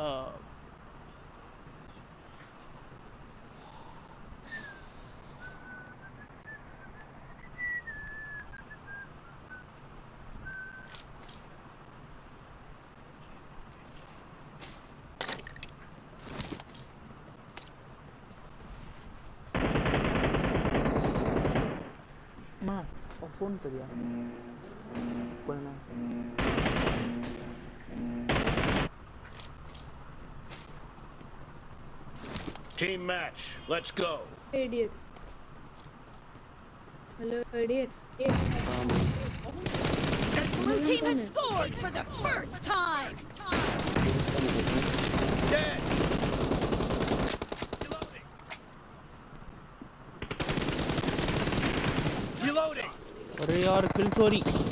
Uh, அம்மா phone தெரியா கொஞ்ச Team match, let's go. Idiots. Hello, idiots. Blue team has scored for the first time. Dead. Reloading. Reloading. अरे यार kill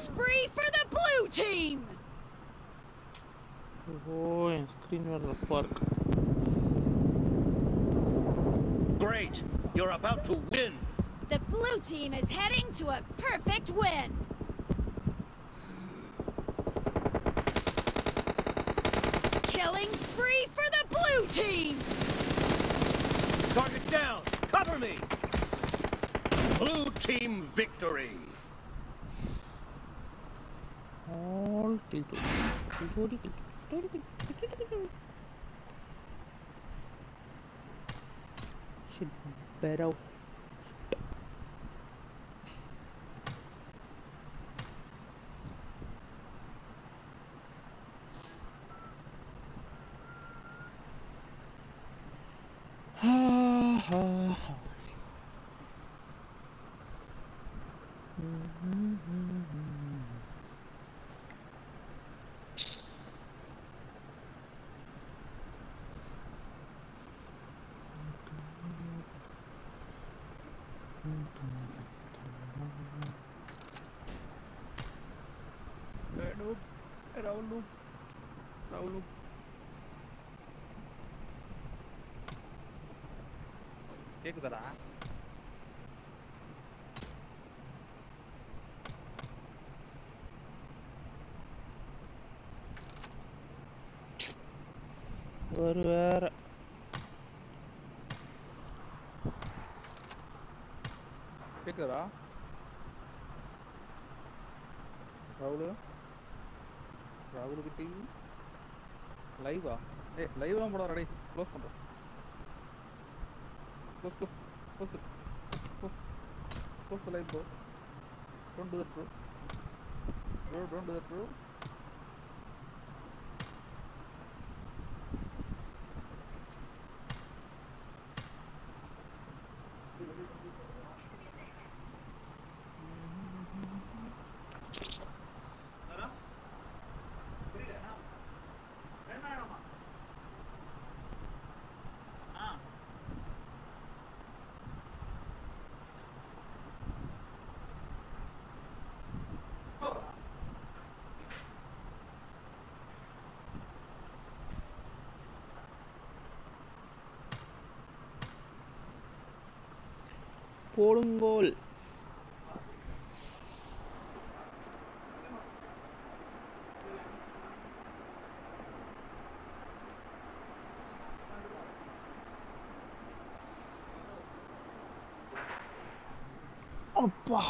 spree for the blue team! Voy a inscribirme the parque. Great! You're about to win! The blue team is heading to a perfect win! Killing spree for the blue team! Target down! Cover me! Blue team victory! All kill sorry kill sorry kill sorry kill shit பெரவ் Ha ha ha. ராகுல் ராகுல் கேக்குதாடா? ஒரு வேற. கேக்குதாடா? ராகுல்? ராகுல் கிட்டி லைவா ஏ லைவ் தான் போட ரெடி க்ளோஸ் பண்ணுறோம் Close, close, close the, close, close the light, bro. Don't do that, bro. Bro, don't do that, bro. அப்பா.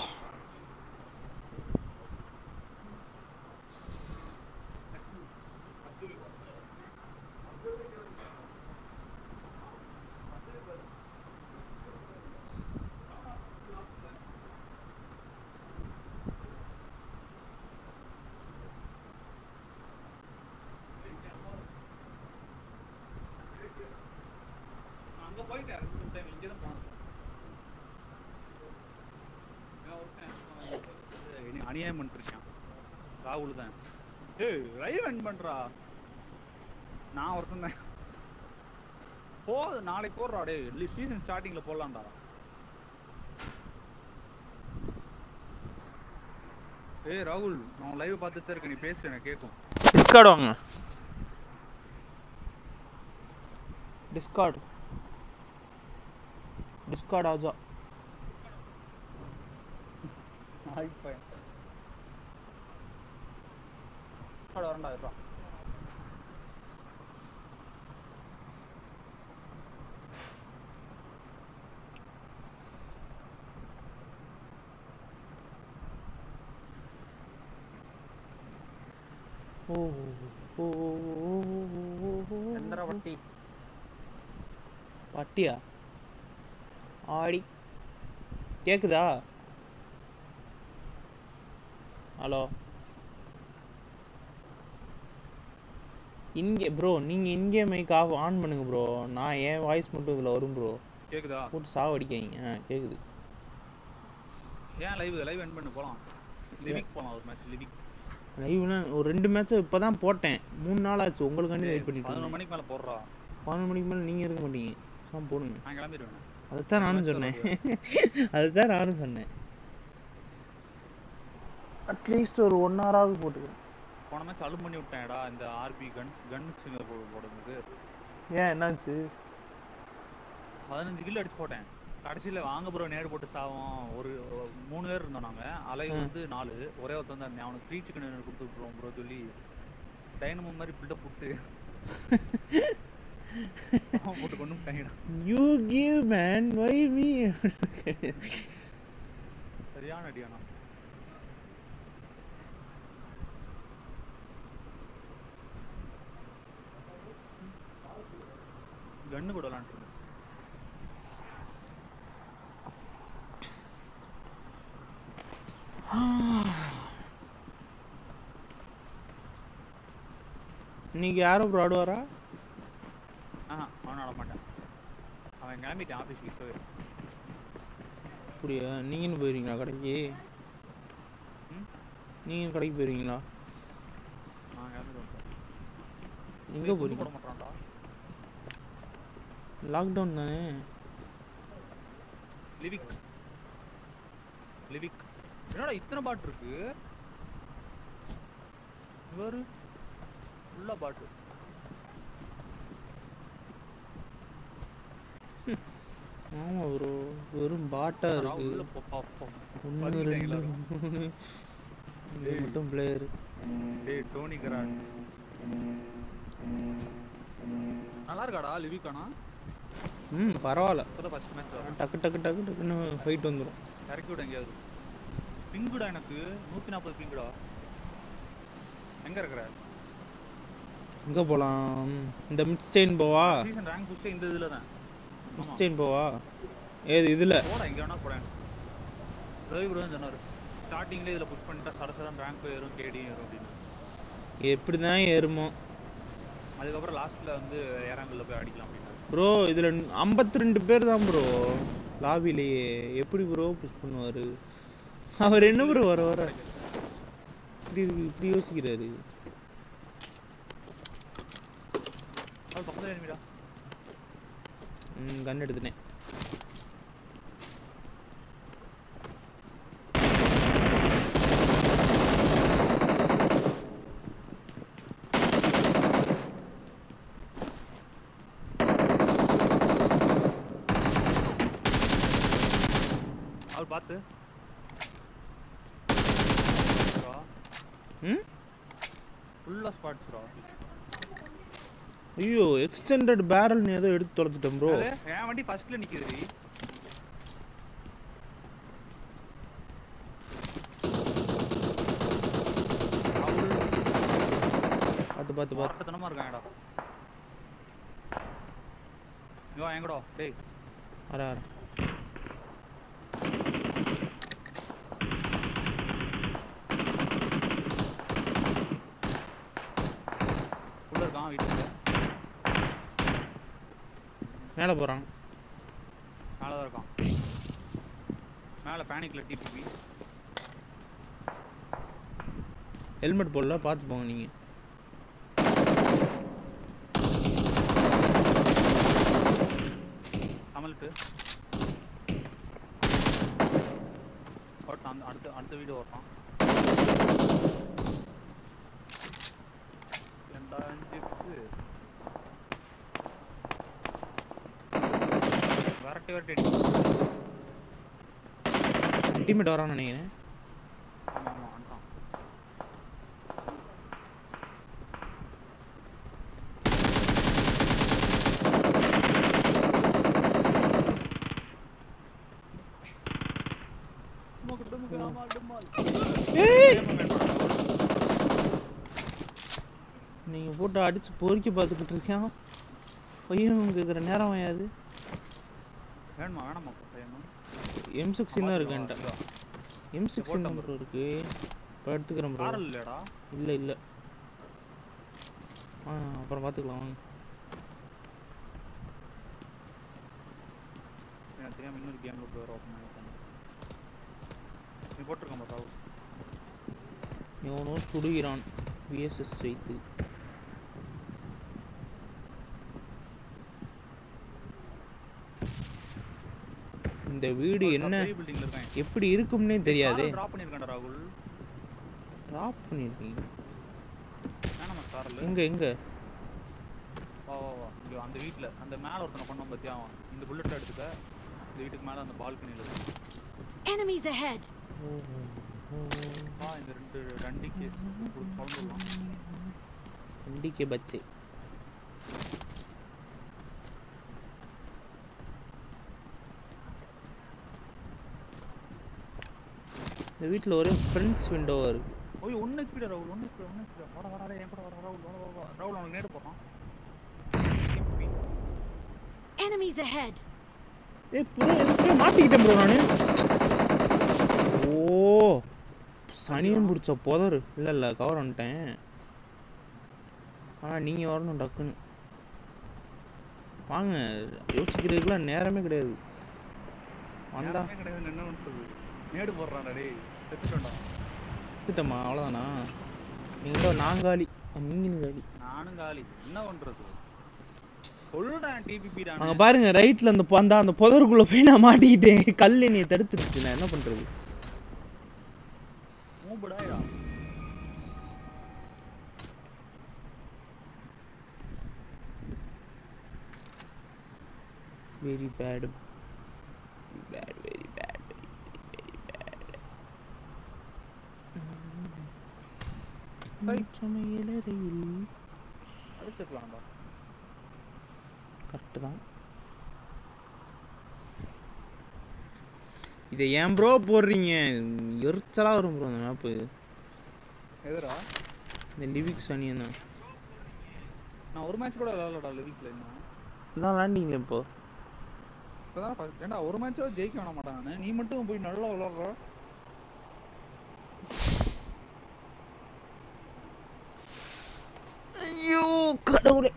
அங்க போயிட்டேன் ரெண்டு டைம் இங்கே தான் போனேன் இனி அநியாயம் பண்ணிருக்கான் ராகுல் தான் ஏய் லைவ் என் பண்றா. நான் ஒருத்தன் தான். போ நாளைக்கு போடுறா டேய். சீசன் ஸ்டார்டிங்ல போடலாம்டா. ஏய் ராகுல் நான் லைவ் பார்த்துட்டு தான் இருக்கேன். நீ பேசு எனக்கு கேட்கும் டிஸ்கார்டு வாங்க. டிஸ்கார்டு டிஸ்கார்டு ஆஜா ஆயிப்பேன் வரண்டா இருப்பா ஓ ஓ எந்தர வட்டி பட்டியா ஆடி. கேக்குதா? ஹலோ. இங்கே ப்ரோ நீங்கள் இங்கே மைக் ஆஃப் ஆன் பண்ணுங்க ப்ரோ நான் என் வாய்ஸ் மட்டும் இதில் வரும் ப்ரோ கேக்குதா? போட்டு சாவடிக்காதீங்க. ஆ கேட்குது ஏன் லைவ் லைவ் என் பண்ணு போலாம். லிவிக் போலாம் ஒரு மேட்ச் லிவிக் லைவ்னா ஒரு ரெண்டு மேட்ச் இப்போ தான் போட்டேன். மூணு நாள் ஆச்சு. உங்களுக்காண்டி வெயிட் பண்ணிட்டு இருந்தேன். மணிக்கு மேல போடுறா. பதினொன்று மணிக்கு மேலே நீங்கள் இருக்க மாட்டீங்க. ஆ போடுங்க. நான் கிளம்பிடுவேன். அதைத்தான் நானும் சொன்னேன். அதுதான் நானும் சொன்னேன். அட்லீஸ்ட் ஒரு ஒன் ஹவராவது போட்டுக்கிறேன். போன மேட்ச் அலு பண்ணி விட்டேன்டா இந்த ஆர்பி கன் கன்ஸுங்க போடுறதுக்கு. ஏன் என்னாச்சு? பதினஞ்சு கிலோ அடிச்சு போட்டேன். கடைசியில வாங்க ப்ரோ நேடு போட்டு சாவோம் ஒரு மூணு பேர் இருந்தோம் நாங்க. அலை ம். வந்து நாலு. ஒரே ஒருத்தன் தான் இருந்தான். அவனுக்கு ஃப்ரீ சிக்கன் கொடுத்து விட்டுருவோம் ப்ரோ சொல்லி. டைனமோ மாதிரி பில்டப் அவன் போட்டு கொண்டு விட்டாங்கடா you give man why me சரியான அடியானா? கன்னு கூட விளாண்டுருந்தேன் இன்னைக்கு யாரும் ப்ரோ ஆடுவாரா? ஆஹா அவன் ஆட மாட்டான். அவன் கிளம்பிட்டான் ஆஃபீஸ்க்கு இப்போவே. அப்படியா? நீங்களும் போயிருவீங்களா கடைக்கு? ம்? நீங்கள் கடைக்கு வந்துட்டேன் எங்கே போட போறீங்க மாட்டான்டா லாக்டவுன் தானே? லிவிக் லிவிக் என்னடா இத்தனை பாட்டு இருக்கு? இவரு? ஃபுல்லா பாட்டு ஆமாம் ப்ரோ வெறும் பாட்டா இருக்கு. பண்ணிட்டாங்களா? ரெண்டு. மட்டும் பிளேயர் டேய் டோனி கரான் நல்லா இருக்காடா லிவிக்கானா ம் பரவாயில்ல. ஃபர்ஸ்ட் மேட்ச் டக்கு டக்கு டக்கு டக்குன்னு ஃபைட் வந்துடும் இறக்கி விட எங்கேயாவது. பிங்குடா எனக்கு. நூற்றி நாற்பது பிங்குடா. எங்க இருக்கிற? எங்கே போகலாம் இந்த மிட்ஸ்டெயின் போவா? சீசன் ரேங்க் புடிச்சே இந்த இதுல தான் மிட்ஸ்டெயின் போவா? ஏது இதில். போடா எங்க வேணா போறேன் ரவி ப்ரோ தான் சொன்னாரு. ஸ்டார்டிங்ல இதுல புஷ் பண்ணிட்டா சட சடன் ரேங்க் ஏறும் கேடி ஏறும் அப்படின்னு. எப்படி தான் ஏறுமோ. அதுக்கப்புறம் லாஸ்ட்ல வந்து இறங்கல போய் அடிக்கலாம் அப்படின்னாரு ப்ரோ இதில் ஐம்பத்தி ரெண்டு பேர் தான் ப்ரோ லாபிலேயே எப்படி ப்ரோ புஷ் பண்ணுவார்? அவர் என்ன ப்ரோ வர வர? இப்படி இப்படி யோசிக்கிறாரு. பக்கத்துல கன் எடுத்துட்டேன் அவர் பார்த்து ம் ஃபுல்லாக ஸ்பாட்ஸ்ரா ஐயோ எக்ஸ்டெண்டட் பேரல்னு ஏதோ எடுத்து தொலைச்சிட்டேன் ப்ரோ என் வண்டி ஃபர்ஸ்ட்ல நிக்குதுடி. பார்த்து பார்த்து பார்த்து வரட்டத்தனமா இருக்காங்கடா இங்க வா எங்கடா? டேய். வர வர உள்ள இருக்கான் வீட்டுல மேலே போகிறான் மேல தான் இருக்கான். மேல பேனிக்ல டிபி ஹெல்மெட் போடல பார்த்து போங்க நீங்கள் கமல்ட்டு ஓட்டான் அடுத்த அடுத்த வீடு ஓட்டான் ஏன்டா ஜிப்ஸு விரட்டி விரட்டி அடி. டீமேட் வரான்னு நினைக்கிறேன் ஆமா ஆமா வந்துட்டான் டுமுக்கு, டுமுக்கு, டாமால், டுமால். நீங்கள் போட்டு அடித்து பொறுக்கி பார்த்துக்கிட்டு இருக்கேன் பையன் கேட்குற நேரம் ஆயாது வேணுமா? வேணாமா பையனும் எம் சிக்ஸ்டின் தான் இருக்கு என்கிட்ட. எம் சிக்ஸ்டின் போட்டேன் ப்ரோ இருக்கு. இப்போ எடுத்துக்கிறேன் ப்ரோ இல்லடா இல்லை இல்லை. ஆ அப்புறம் பார்த்துக்கலாம். வாங்க எனக்கு தெரியாம இன்னொரு கேம்ல போய் வர ஓப்பன் பண்ணிட்டேன் நீ போட்டிருக்கான் பாரு எவனோ சுடுகிறான். விஎஸ்எஸ் வைத்து. இந்த வீடு என்ன? எப்படி இருக்கும்னே தெரியாதே. டிராப் பண்ணிருக்கான்டா ராகுல். ட்ராப் பண்ணியிருக்கீங்க வேணாமா கார்ல எங்க எங்க? வா வா வா. இங்க அந்த வீட்ல. அந்த மேல ஒருத்தனை பண்ணோம் பாத்தியா அவன். இந்த புல்லட் எடுத்துக்க. இந்த வீட்டுக்கு மேல அந்த பால்கனில இருக்கு. Enemies ahead! வா இந்த ரெண்டு ரெண்டு கேஸ் குழம்புலாம் வண்டிக்கு பச்சை. இந்த வீட்டில் ஒரே ஃப்ரண்ட்ஸ் விண்டோவாக இருக்கு. ஓய் ஒன்னு ஹெச்பி ராகுல் ஒன்னு ஹெச்பி ஒன்னு ஹெச்பி வர வர என் கூட வர ராகுல் வர வர ராகுல் அவனுக்கு நேடு போறான் Enemies ahead! ஏய் ப்ரோ எதுக்கு மாட்டிக்கிட்டேன் ப்ரோ நான். ஓ சனியன் பிடிச்ச புதரு. இல்லை இல்லை கவர் வந்துட்டேன் ஆனால் நீங்கள் வரணும் டக்குன்னு. வாங்க யோசிக்கிறதுக்குலாம் நேரமே கிடையாது. வந்தா. நேடு போடுறான்டா டேய். எடுத்துட்டோமா அவ்வளோதானா நீங்கள் நாங்காலி. நீங்களும் காலி. நானும் காலி. என்ன பண்றது? டிபிபி அங்கே தான் பாருங்க ரைட்டில் அந்த அந்த அந்த புதருக்குள்ளே போய் நான் மாட்டிக்கிட்டேன். கல் என்னைய தடுத்துருச்சு. நான் என்ன பண்ணுறது மூபடாயா very bad bad very bad very bad சமையலறையில் அடிச்சிடலாம்டா கரெக்டு தான் இதை ஏன் ப்ரோ போடுறீங்க? எரிச்சலாக வரும் ப்ரோ அந்த மேப்பு எதுடா இந்த லிவிக்ஸ் அணியன் தான். நான் ஒரு மேட்ச் கூட விளையாடலடா லிவிக்ல இன்னும். எல்லாம் விளாண்டிங்களே இப்போ. இப்பதான் ஏன்டா ஒரு மேட்சோ ஜெயிக்க வேண மாட்டானே நீ மட்டும் போய் நல்லா விளையாடுற ஐயோ கடவுளே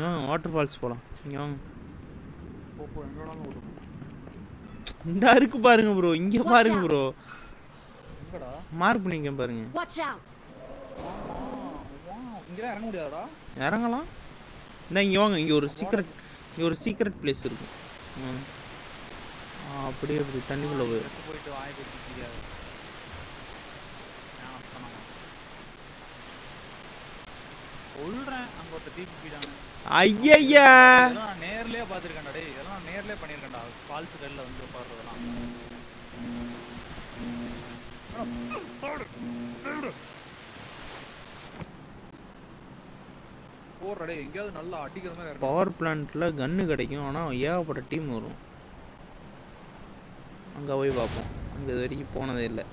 ஏன் வாட்டர் ஃபால்ஸ் போகலாம் ஓடு இந்த இருக்கு பாருங்க ப்ரோ இங்க பாருங்க. ப்ரோ மார்க் பண்ணிக்க பாருங்க. இறங்கலாம். இந்த இங்க வாங்க. இங்க ஒரு சீக்ரெட் இங்க ஒரு சீக்ரெட் பிளேஸ் இருக்கும் ம். அப்படியே அப்படி தண்ணிக்குள்ள போய் போயிட்டு வாய் பேசி சொல்றேன் அங்க ஒருத்த ஐயய்யா இதெல்லாம் நான் நேர்லயே பாத்துருக்கேன்டா டேய். இதெல்லாம் நேர்லயே பண்ணிருக்கேன்டா. ஃபால்ஸ் கல்ல வந்து உட்கார்றதெல்லாம். போடுறா டேய். எங்கேயாவது நல்லா அடிக்கிற மாதிரி பவர் பிளான்ட்ல கன்னு கிடைக்கும். ஆனா ஏகப்பட்ட டீம் வரும். அங்க போய் பார்ப்போம். அங்க இது வரைக்கும் போனதே இல்லை.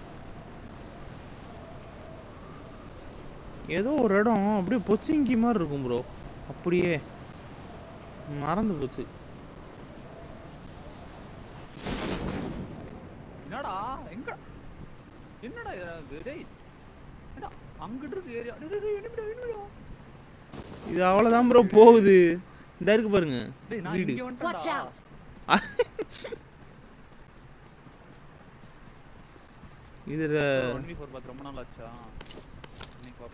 ஏதோ ஒரு இடம் அப்படியே பொச்சிங்கி மாதிரி இருக்கும் ப்ரோ அப்படியே மறந்து போச்சு. என்னடா எங்க? என்னடா இது? டேய் அங்கிட்டு இருக்கு ஏரியா இது அவ்வளோதான் ப்ரோ போகுது. இந்த இருக்கு பாருங்க. டேய் நான் வீடு இங்க Watch வந்துட்டேன்டா out! இதுல ஒன் வீ ஃபோர் பார்த்து ரொம்ப நாள் ஆச்சா? இன்னைக்கு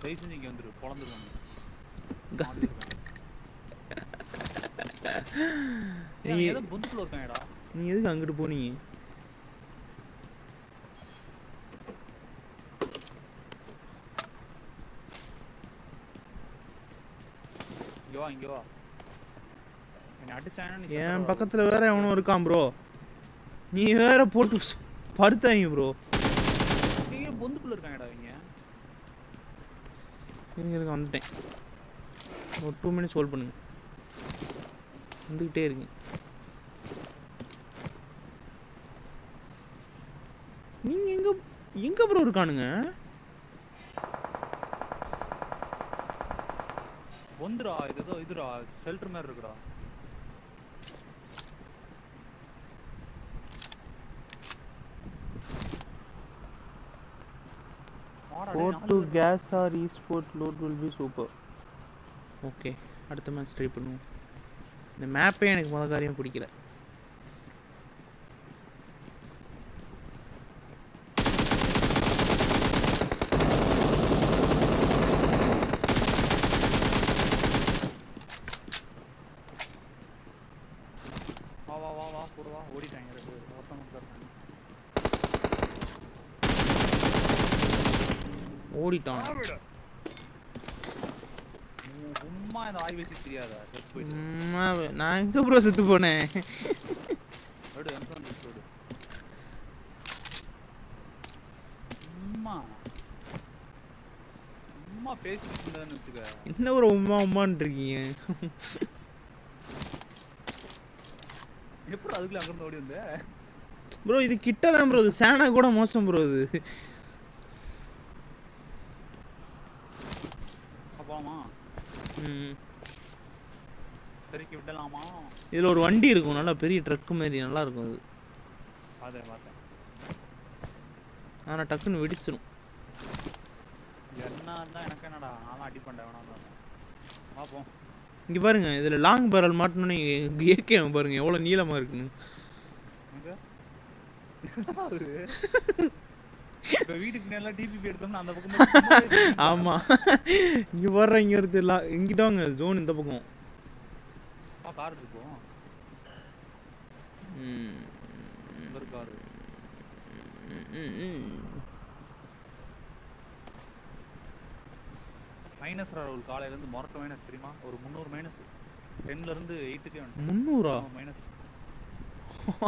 தயவு செஞ்சு இங்க வந்துரு பொழந்துருவாங்க நீ ஏதோ புந்துக்குள்ள இருக்காங்கடா நீ எதுக்கு அங்கிட்டு போனீங்க இங்க வா இங்க வா. என். பக்கத்துல வேற எவனும் இருக்கான் ப்ரோ நீ வேற போட்டு படுத்தாங்க ப்ரோ ஏன் பொந்துக்குள்ள இருக்காங்கடா இவங்க. இருங்க இருங்க வந்துட்டேன். ஒரு டூ மினிட்ஸ் ஹோல்ட் பண்ணுங்க. வந்துக்கிட்டே இருங்க. நீங்க எங்க எங்க ப்ரோ இருக்கானுங்க? பொந்துடா இது ஏதோ இதுடா ஷெல்டர் மாதிரி இருக்குடா. வாடா, டேய், Go நாலு to பேர் gas or e-sport load will be super. Okay அடுத்த மேட்ச் ட்ரை பண்ணுவோம். இந்த மேப்பே எனக்கு முத காரியம் பிடிக்கல வா வா வா வா போடு வா ஓடிட்டாங்க ரெண்டு பேர் ஒருத்தன் இருக்காங்க ஓடிட்டான் சும்மா இந்த ஆய் வச்சு தெரியாதா? செத்து போயிட்டு. சும்மா வே- நான் எங்க ப்ரோ செத்து போனேன்? எடு எம்சான் எடு. சும்மா. சும்மா பேசிட்டு இருந்தேன்னு வச்சுக்க. என்ன ப்ரோ உமா உமான்னு இருக்கீங்க? எப்படி அதுக்குள்ள அங்கிருந்து ஓடி வந்த? ப்ரோ இது கிட்ட தான் ப்ரோ இது சேனா கூட மோசம் ப்ரோ இது. ம். சரிக்கு விடலாமா? இதுல ஒரு வண்டி இருக்கும். நல்லா பெரிய ட்ரக் மாதிரி நல்லா இருக்கும் அது. பார்த்தேன் பார்த்தேன் ஆனா டக்குன்னு வெடிச்சிடும் என்ன எனக்கு என்னடா? நானும் அடி பண்ண வேணாம் பார்ப்போம் இங்க பாருங்க இதுல லாங் பேரல் மாட்டணும்னு ஏகே பாருங்க எவ்வளவு நீளமா இருக்குன்னு? இப்ப வீட்டுக்கு நேரம் டிபிபி எடுத்தோம்னா அந்த பக்கம். ஆமா. இங்க வர்ற இங்க ஒருத்தர் லா இங்கிட்ட வாங்க ஜோன் இந்த பக்கம். ஆ கார் இருக்கும் ம். இந்த கார். மைனஸ் ராகுல்? காலையில இருந்து மொரட்ட மைனஸ் தெரியுமா? ஒரு முந்நூறு மைனஸ் டென்ல இருந்து எயிட்டுக்கே வந்து முந்நூறா? மைனஸ்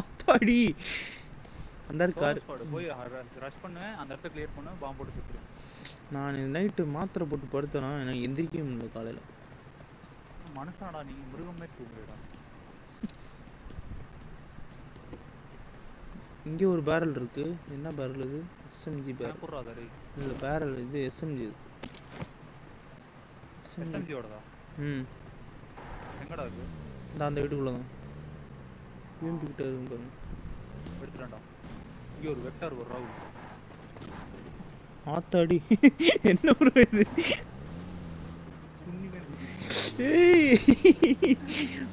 அத்தாடி. அந்த கார். போய் ரஷ் பண்ணுவேன் அந்த இடத்த கிளியர் பண்ணு பாம்பு போட்டு சுத்துறேன் நான் நைட்டு மாத்திரை போட்டு படுத்தேனா எனக்கு எந்திரிக்கவே முடியல காலையில. மனுஷனாடா நீ மிருகமே தூங்குறடா இங்க ஒரு பேரல் இருக்கு. என்ன பேரல் இது? எஸ்எம்ஜி பேரல் இல்ல பேரல் இது எஸ்எம்ஜி இது. எஸ்எம்ஜியோடதா ம். எங்கடா இருக்கு இந்த அந்த வீட்டுக்குள்ள தான் யூம்பி கிட்ட இருக்கும் பாருங்க எடுத்துட்டேன்டா இங்க ஒரு வெக்டார் ஒரு ராகுல் ஆத்தாடி. என்ன ப்ரோ இது?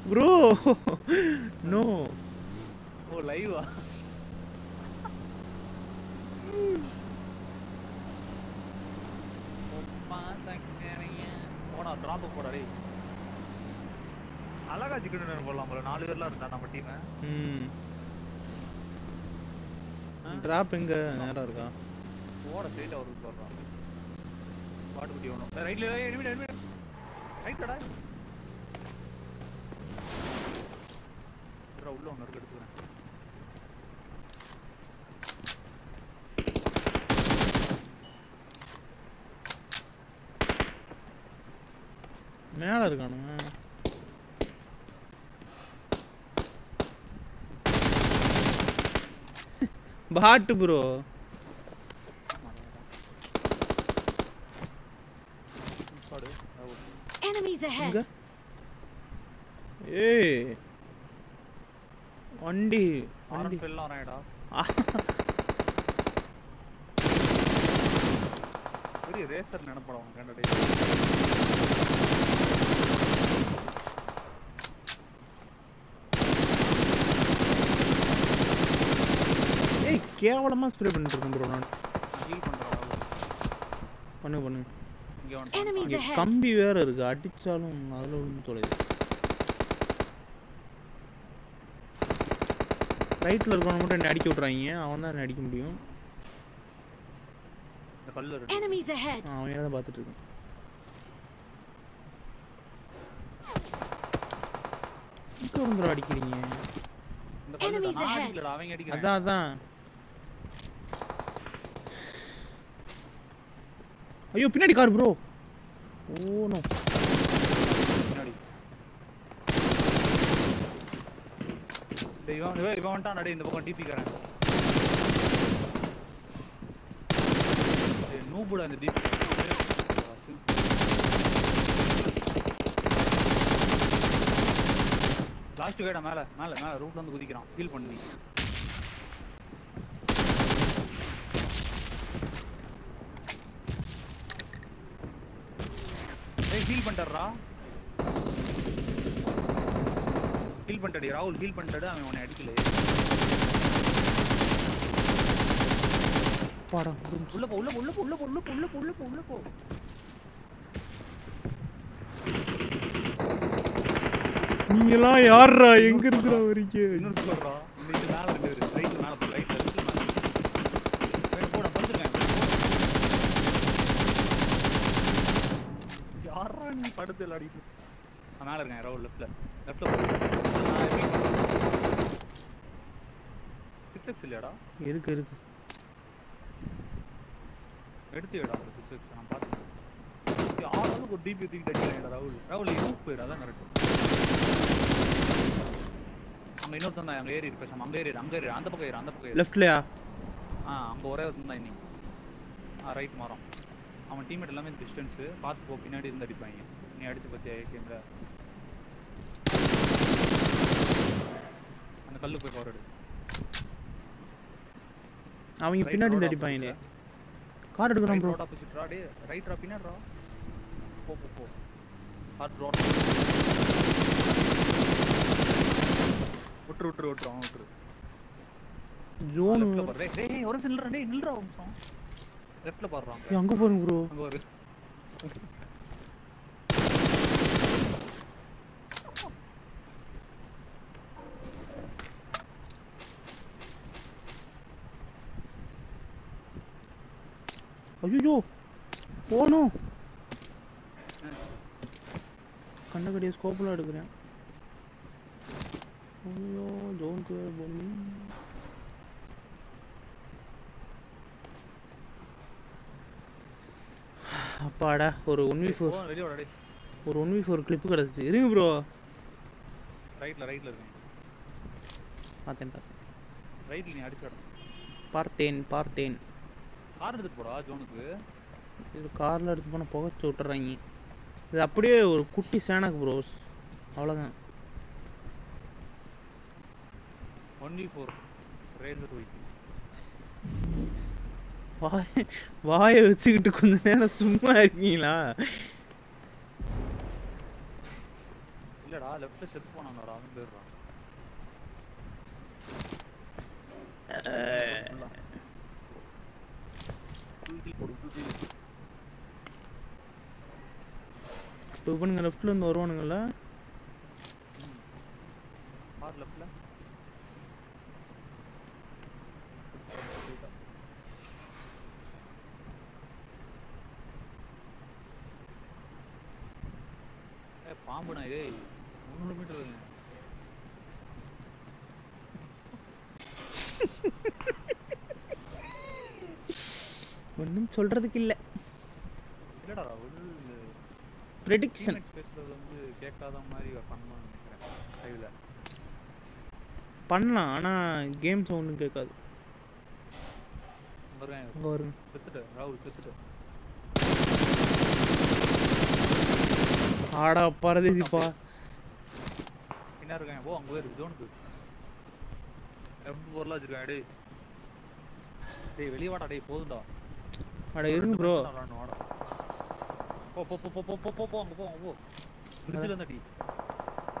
ப்ரோ நோ ஓ லைவா போடா டிராப் போடா டேய். அழகா சிக்கன் போடலாம் போல. நாலு பேர்லாம் இருந்தா நம்ம டீம் ம். ட்ராப் எங்க நேரா இருக்கா? ஓட ஸ்ட்ரைட் அவருக்கு போறான் பாட்டு குட்டி ஓணும் ரைட்ல எனிமி எனிமி ரைட்லடா இறா உள்ள ஒன்னு இருக்கு எடுத்துக்கிறேன். மேல இருக்கானுங்க. बाट ब्रो enemies ahead ఏ వండి ఆరం ఫిల్ ఉన్నాయడా ஒரு ரேசர் நினைப்படம் கண்டடை ஏய் கேவலமா ஸ்ப்ரே பண்ணிட்டு இருக்கேன் ப்ரோ நான். ஹீல் பண்ணு. பண்ணு! கம்பி வேற இருக்கு. அடிச்சாலும் அதுல விழுந்து தொலைது ரைட்ல இருக்கவன மட்டும் என்ன அடிக்க விட்றாங்க அவன் தான் என்ன அடிக்க முடியும். இந்த இருக்கு அவன் தான் பார்த்துட்டு இருக்கேன். இங்க வந்து அடிக்கிறீங்க? இந்த கல்லு Enemies தான். நான் ahead. அடிக்கலடா அவங்க அடிக்கிறாங்க அதான் அதான் ஐயோ பின்னாடி கார் ப்ரோ ஓ நோ பின்னாடி. டேய், இவன் இவன் வந்துட்டான் டேய் இந்த பக்கம் டிபி காரன். டேய் நூபுடா இந்த டிபி லாஸ்ட் கேடா மேல மேல மேல ரூட்ல வந்து குதிக்கிறான். ஃபீல் பண்ணி டேய் ஹீல் பண்ணிட்டாரா ஹீல் பண்ணிட்டடி ராகுல் ஹீல் பண்ணிட்டாடு அவன் உன்னை அடிக்கல. பாடா உள்ள போ உள்ள போ உள்ள போ உள்ள போ உள்ள போ உள்ள போ உள்ள போ உள்ள போ. நீங்களாம் யாரா எங்க இருக்கிற வரைக்கும்? இன்னொரு சொல்றா இந்த இது மேல பேரு ரைட்ல மேல போ ரைட்ல ரைட்ல மேல வேற போடா படுத்துக்கேன் யாரா நீ படுத்து விளையாடிட்டு மேல இருக்கேன் ராகுல் லெஃப்ட்ல லெஃப்ட்ல சிக்ஸ் இல்லையாடா? இருக்கு இருக்கு. எடுத்து விடா அந்த சிக்ஸ் எக்ஸ் நான் பார்த்துக்கிறேன். ஆளாளுக்கு ஒரு டிபி தூக்கிட்டு அடிக்கிறாங்க ராகுல். ராகுல் யூஸ் போயிடு அதான் கரெக்ட் அங்க இன்னொருத்தன் தான் அங்க ஏறி இருக்கு பேசாம அங்க ஏறி அங்க ஏறி அந்த பக்கம் ஏறு அந்த பக்கம் லெஃப்ட்லயா ஆ அங்க ஒரே ஒருத்தன் தான் இன்னைக்கு. ஆ ரைட் மரம் அவன் டீம்மேட் எல்லாமே டிஸ்டன்ஸ் பார்த்து போ பின்னாடி இருந்து அடிப்பாங்க. நீ அடிச்சு பத்தியா ஏகேம்ல அந்த கல்லு போய் கவர் எடு. அவங்க பின்னாடி இருந்து அடிப்பாங்களே கார் எடுக்கிறான் ப்ரோ ஆப்போசிட் ரா டே ரைட் ரா பின்னாடி ரா. போ போ போ. ஹார்ட் ரோட் விட்டுரு விட்டுரு விட்டுரு அவன் விட்டுரு. ஜோன் டேய் ஒரு நிமிஷம் நில்றா டேய் நில்றா ஒரு நிமிஷம். லெஃப்ட்ல பாருறான் அங்க பாருங்க ப்ரோ அங்க ஒரு ஐயோ போகணும் கண்ணக்கடிய ஸ்கோப்பில் எடுக்கிறேன். ஐயோ ஜோனுக்கு வேறு போகணும் அப்பாடா ஒரு ஒன் வி ஃபோர் ஒரு ஒன் வி ஃபோர் கிளிப்பு கிடச்சிச்சு. இருங்க ப்ரோ ரைட்ல ரைட்ல இருக்கேன் பார்த்தேன் பார்த்தேன். ரைட்ல நீ அடிச்சு பார்த்தேன் பார்த்தேன். கார் எடுத்துட்டு போடா ஜோனுக்கு. இது காரில் எடுத்து போனால் புகைச்சு விட்டுறாங்க. இது அப்படியே ஒரு குட்டி சேனக்கு ப்ரோஸ் அவ்வளோதான் one v four racer white வாய் வாயை வச்சுக்கிட்டு கொஞ்ச நேரம் சும்மா இருக்கீங்களா? இல்லடா லெஃப்ட்ல செத்து போனாங்கடா அவன் போயிடுறான் இப்போ இவனுங்க லெஃப்ட்ல இருந்து வருவானுங்கல்ல? கார் லெஃப்ட்ல பாம்பு நான் டேய் முந்நூறு மீட்டர் இருக்குங்க ஒன்றும் சொல்றதுக்கு இல்லை. இல்லடா ராகுல் ப்ரெடிக்ஷன் டீமேட் பேசுறது வந்து கேட்காத மாதிரி பண்ணணும்னு நினைக்கிறேன் லைவ்ல பண்ணலாம் ஆனால் கேம்ஸ் ஒன்றும் கேட்காது. வருங்க ராகுல் செத்துட்டு ஆடா பரதேசிப்பா. என்ன இருக்காங்க போ அங்க போயிரு ஜோனுக்கு எப்படி பொருளா வச்சிருக்காங்க டேய். டேய் வெளிய வாடா டேய் போதும்டா. அட இருங்க ப்ரோ ரெண்டு மணி நேரம் வாடா. போ போ போ போ போ போ போ போ போ போ பிரிட்ஜில் இருந்தா டி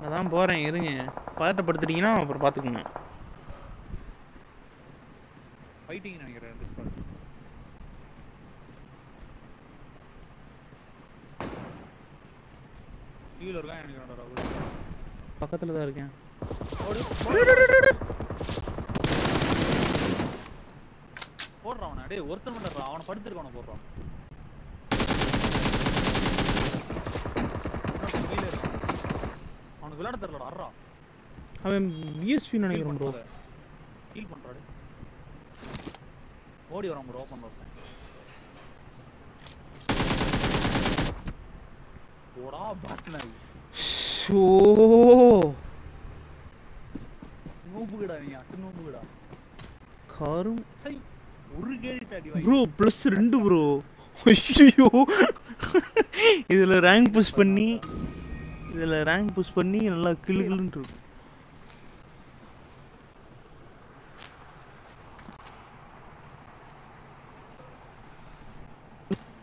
நான் தான் போகிறேன் இருங்க. பதட்டப்படுத்துட்டீங்கன்னா அப்புறம் பார்த்துக்குங்க ஃபைட்டிங் நினைக்கிறேன் ரெண்டு ஸ்குவாட் கீழ இருக்கான் நினைக்கிறேன்டா ராகுல். பக்கத்தில் தான் இருக்கேன். போடுறான் அவனை. டேய் ஒருத்தன் மட்டும் அவனை படுத்துருக்கான போடுறான் இன்னொருத்தன் கீழே இருக்கான். அவனுக்கு விளையாட தெரியலடா அறா அவன் பிஎஸ்பி நினைக்கிறேன் ப்ரோ ஹீல் பண்றாடு ஓடி வரான் ப்ரோ ஓப்பன் ரோட்ல போடா பாட்னாய் ஷோ. நூபுகடா நீ அட்டு நூபுகடா. கரும். சை ஒரு கேடிட்ட அடி வாங்கி ப்ரோ ப்ளஸ் ரெண்டு ப்ரோ ஐயோ இதில் ரேங்க் புஷ் பண்ணி இதில் ரேங்க் புஷ் பண்ணி நல்லா கிளு கிளுன்னு இருக்கும்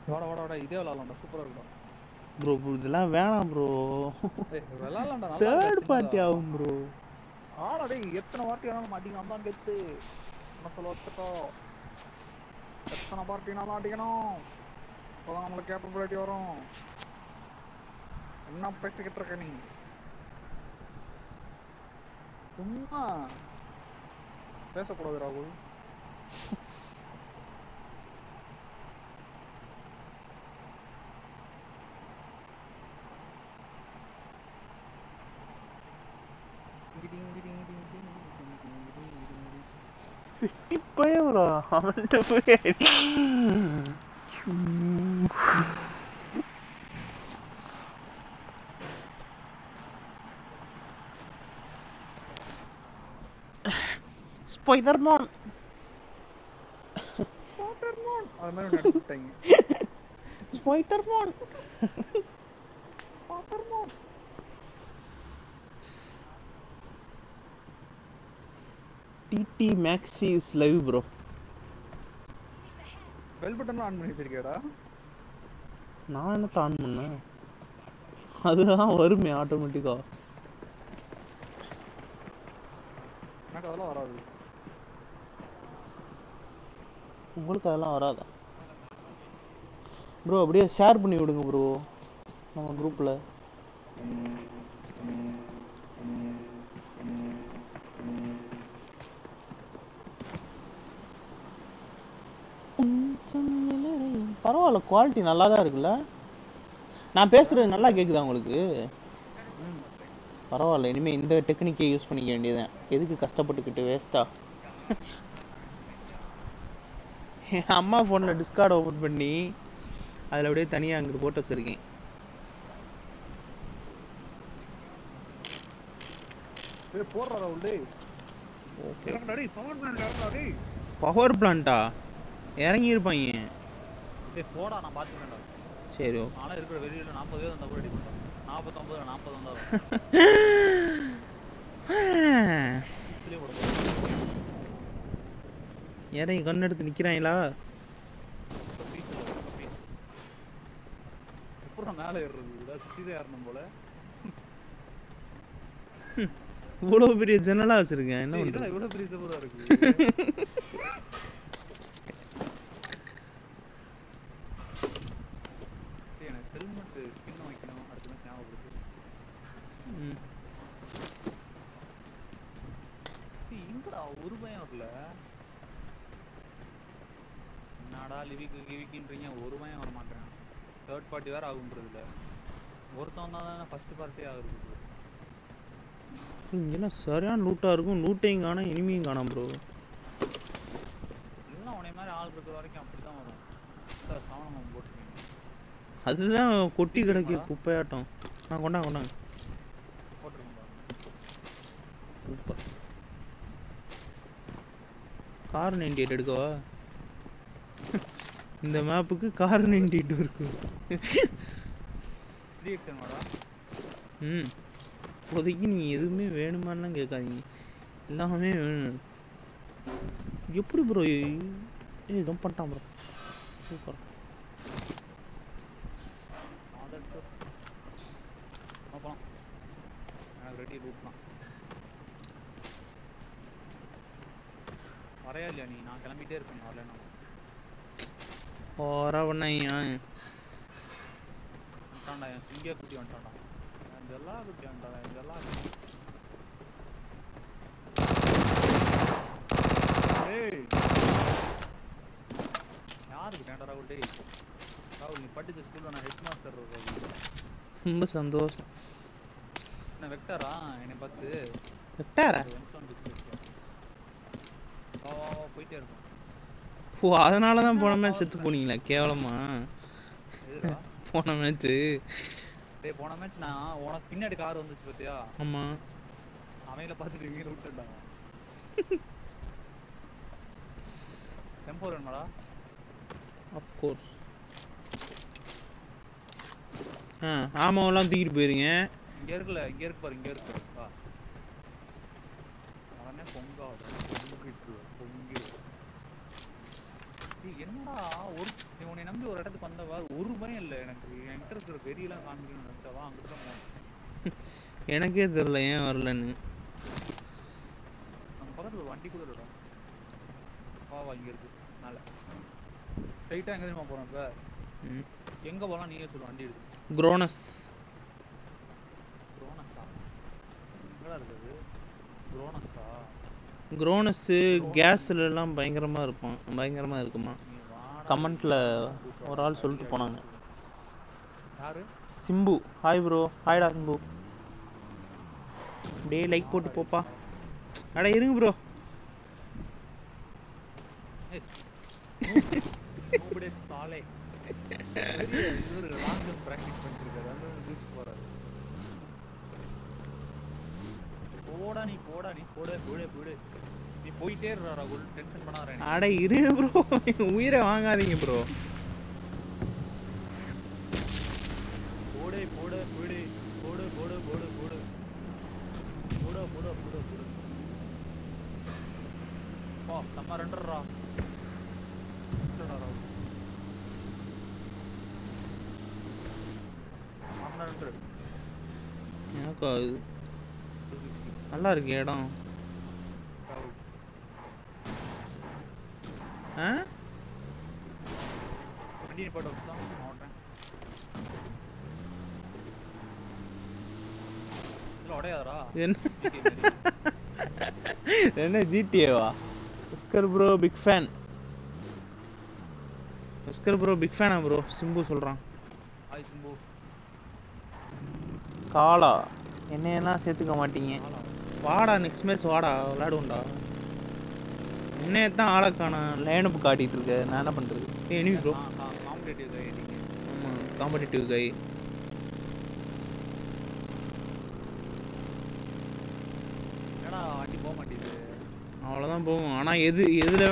வாடா வாடா வாடா இதே விளாடலாம்டா சூப்பரா இருக்குடா. ப்ரோ இதெல்லாம் வேணாம் ப்ரோ விளாடலாம்டா தேர்ட் பார்ட்டி ஆகும் ப்ரோ ஆடா டேய் எத்தனை வாட்டி வேணாலும் மாட்டிக்கலாம். தான் கெத்து. என்ன சொல்ல எத்தனை பார்ட்டினாலும் அடிக்கணும் அப்போதான் நம்மளுக்கு கேப்பபிலிட்டி வரும். என்ன பேசிக்கிட்டு இருக்க நீ சும்மா பேசக்கூடாது ராகுல் இப்போ ப்ரோ அவன்கிட்ட போய் அடி. ஸ்பைடர்மேன் அது மாதிரி ஒன்று எடுத்துட்டாங்க Spiderman DD Maxi is live bro bell பட்டன்லாம் on பண்ணி வச்சிருக்கியாடா? நான் என்ன ஆன் பண்ணேன்? அதுதான் வருமே ஆட்டோமேட்டிக்கா எனக்கு அதெல்லாம் வராது. உங்களுக்கு அதெல்லாம் வராதா? ப்ரோ அப்படியே ஷேர் பண்ணி விடுங்க ப்ரோ நம்ம குரூப்பில் பரவாயில்ல குவாலிட்டி நல்லா தான் இருக்குல்ல? நான் பேசுறது நல்லா கேக்குதா உங்களுக்கு? பரவாயில்ல இனிமேல் இந்த டெக்னிக்கை யூஸ் பண்ணிக்க வேண்டியதான் எதுக்கு கஷ்டப்பட்டுக்கிட்டு வேஸ்ட்டா என் அம்மா ஃபோனில் டிஸ்கார்டு ஓப்பன் பண்ணி அதில் அப்படியே தனியாக அங்கிட்டு போட்டு வச்சுருக்கேன் பவர் பிளான்ட்டா இறங்கியிருப்பாங்க சரி ஆனால் இருக்கிற வெளியில் நாற்பது பேர் அந்த கூட நாற்பத்தொம்பது நாற்பது யாரையும் கண்ணு எடுத்து நிக்கிறாங்களா? மேலே ஏறுறது? சுத்தி ஏறணும் போல. இவ்வளவு பெரிய ஜன்னலா வச்சிருக்கேன். என்ன பண்றது? இவ்வளவு பெரிய சபரா இருக்கு? என்னடா லிவிக்கு கிவிக்கின்றீங்க? ஒரு பயம் வர மாட்டேன் தேர்ட் பார்ட்டி வேற ஆகுன்றது இல்ல. ஒருத்தன் தான் தானே ஃபர்ஸ்ட் பார்ட்டியே ஆகுது இங்கெல்லாம் சரியான லூட்டாக இருக்கும்? லூட்டையும் காணோம் இனிமையும் காணோம் ப்ரோ எல்லாம் உனைய மாதிரி ஆள் இருக்கிற வரைக்கும் அப்படி தான் வரும். சார் சவணம் போட்டுருக்கீங்க. அதுதான் கொட்டி கிடக்கு குப்பையாட்டம். நான் கொண்டாங்க கொண்டாங்க. கார் நைன்டி எயிட் எடுக்கவா? இந்த மேப்புக்கு கார் நைன்டி எயிட் இருக்கு ம். இப்போதைக்கு நீங்கள் எதுவுமே வேணுமான்லாம் கேட்காதீங்க. எல்லாமே வேணும். எப்படி ப்ரோ ஏ ஜம்ப் பண்ணிட்டான் ப்ரோ சூப்பர். வரையா இல்லையா நீ? நான் கிளம்பிட்டே இருக்கேன் நீ வரலன்னா. பண்ணாங்க வந்துட்டான்டா என் சிங்கியா குட்டி வந்துட்டான்டா. இதெல்லாம் குட்டி வந்துட்டாடா இதெல்லாம் ஏய். யாருக்கு கேண்டா ராகுல் டேய்? ராகுல் நீ படிச்ச ஸ்கூல்ல நான் ஹெட் மாஸ்டர் ராகுல் ரொம்ப சந்தோஷம். என்ன வெக்டரா என்னை பார்த்து. வெட்டாரா? ஒரு நிமிஷம் வந்து பேசுறேன். வா வா வா போயிட்டே இருக்கும் ஓ அதனால தான் போன மேட்ச் செத்து போனீங்களா கேவலமா? போன மேட்ச்சு டேய் போன மேட்ச் நான் உனக்கு பின்னாடி கார் வந்துச்சு பார்த்தியா ஆமாம் அவங்கள பார்த்துட்டு இவங்க விட்டுட்டாங்க. டெம்போ வேணுமாடா? அஃப்கோர்ஸ் ஆ ஆமாவெல்லாம் தூக்கிட்டு போயிருங்க. இங்க இருக்குல்ல இங்க இருக்கு பாரு இங்க இருக்கு. வா. அவனே பொங்கி என்னடா? ஒரு உன்னை நம்பி ஒரு இடத்துக்கு வந்தவா? ஒரு பயம் இல்லை எனக்கு. என்கிட்ட இருக்கிற வெறியெல்லாம் காமிக்கணும்னு நினைச்சவா அங்கிட்டு தான் போகணும் எனக்கே தெரில ஏன் வரலன்னு. நம்ம பக்கத்துல ஒரு வண்டி கூட இல்லடா. வா வா இங்க இருக்கு. மேல. ஸ்ட்ரைட்டா எங்க தெரியுமா போறோம் இப்ப? ம். எங்க போலாம் நீயே சொல்லு வண்டி எடுத்து குரோனஸ். குரோனஸா? எங்கடா இருக்குது? குரோனஸா? குரோனஸ்ஸு கேஸ்லலாம் பயங்கரமாக இருப்பான். பயங்கரமாக இருக்குமா? கமெண்ட்டில் ஒரு ஆள் சொல்லிட்டு போனாங்க. யாரு? சிம்பு. ஹாய் ப்ரோ ஹாய்டா சிம்பு. அப்படியே லைக் போட்டு போப்பா. அட இருங்க ப்ரோ சாலை இவரு லாங் ஜம்ப் பிராக்டிஸ் பண்ணிட்டு இருக்காரு அது லூஸ் போறாரு போடா நீ போடா போட போட. நீ போயிட்டே இருடா ராகுல். டென்ஷன் பண்ணாத அட இருங்க ப்ரோ உயிரை வாங்காதீங்க ப்ரோ போடு போடு போடு. போடு போடு போடு போடு. போடு போடு போடு போடு. பா நம்ம ரெண்டரா எனக்கு நல்லா இருக்கு இடம் ராகுல் ஆ வண்டியை போட்டு வச்சுதான் மாவட்டேன் இதில் உடையாதரா என்ன என்ன ஜிடிஏவா Whisker bro big fan Whisker bro big ஃபேனா ப்ரோ சிம்பு சொல்கிறான் ஹாய் சிம்பு. காலா? என்னையெல்லாம் சேர்த்துக்க மாட்டீங்க. வாடா நெக்ஸ்ட் மேட்ச் வாடா விளையாடுவோம்டா. என்னைய தான் ஆளை காண லைனப் காட்டிட்டு இருக்க. நான் என்ன பண்ணுறது எனி ப்ரோ காம்படேட்டிவ் கை நீங்கள் ஆமாம் காம்படிட்டிவ் கை அவ்வளோதான் போகும். ஆனால் எது எதில்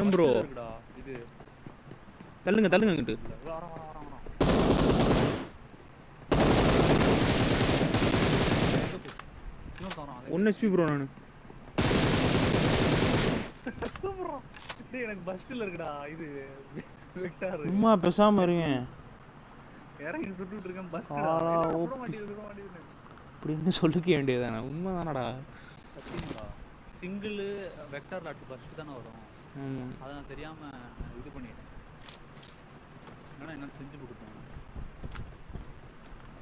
ஏன் ப்ரோ தள்ளுங்க தள்ளுங்க அங்கிட்டு ஒன் ஹெச்பி ப்ரோ நானு. எனக்கு பஸ்ட்ல இருக்குடா இது. வெக்டார் சும்மா பேசாம இருங்க. இறங்கி சுட்டுட்டு இருக்கேன் பஸ்ட் ஓட மாட்டேங்குது அப்படின்னு சொல்லிக்க வேண்டியதானே உண்மை தானடா சிங்கிள் வெக்டார் லாட் ஃபர்ஸ்ட் தானே வரும். அதை நான் தெரியாம இது பண்ணிட்டேன். என்னன்னா என்ன செஞ்சு கொடுத்தேன்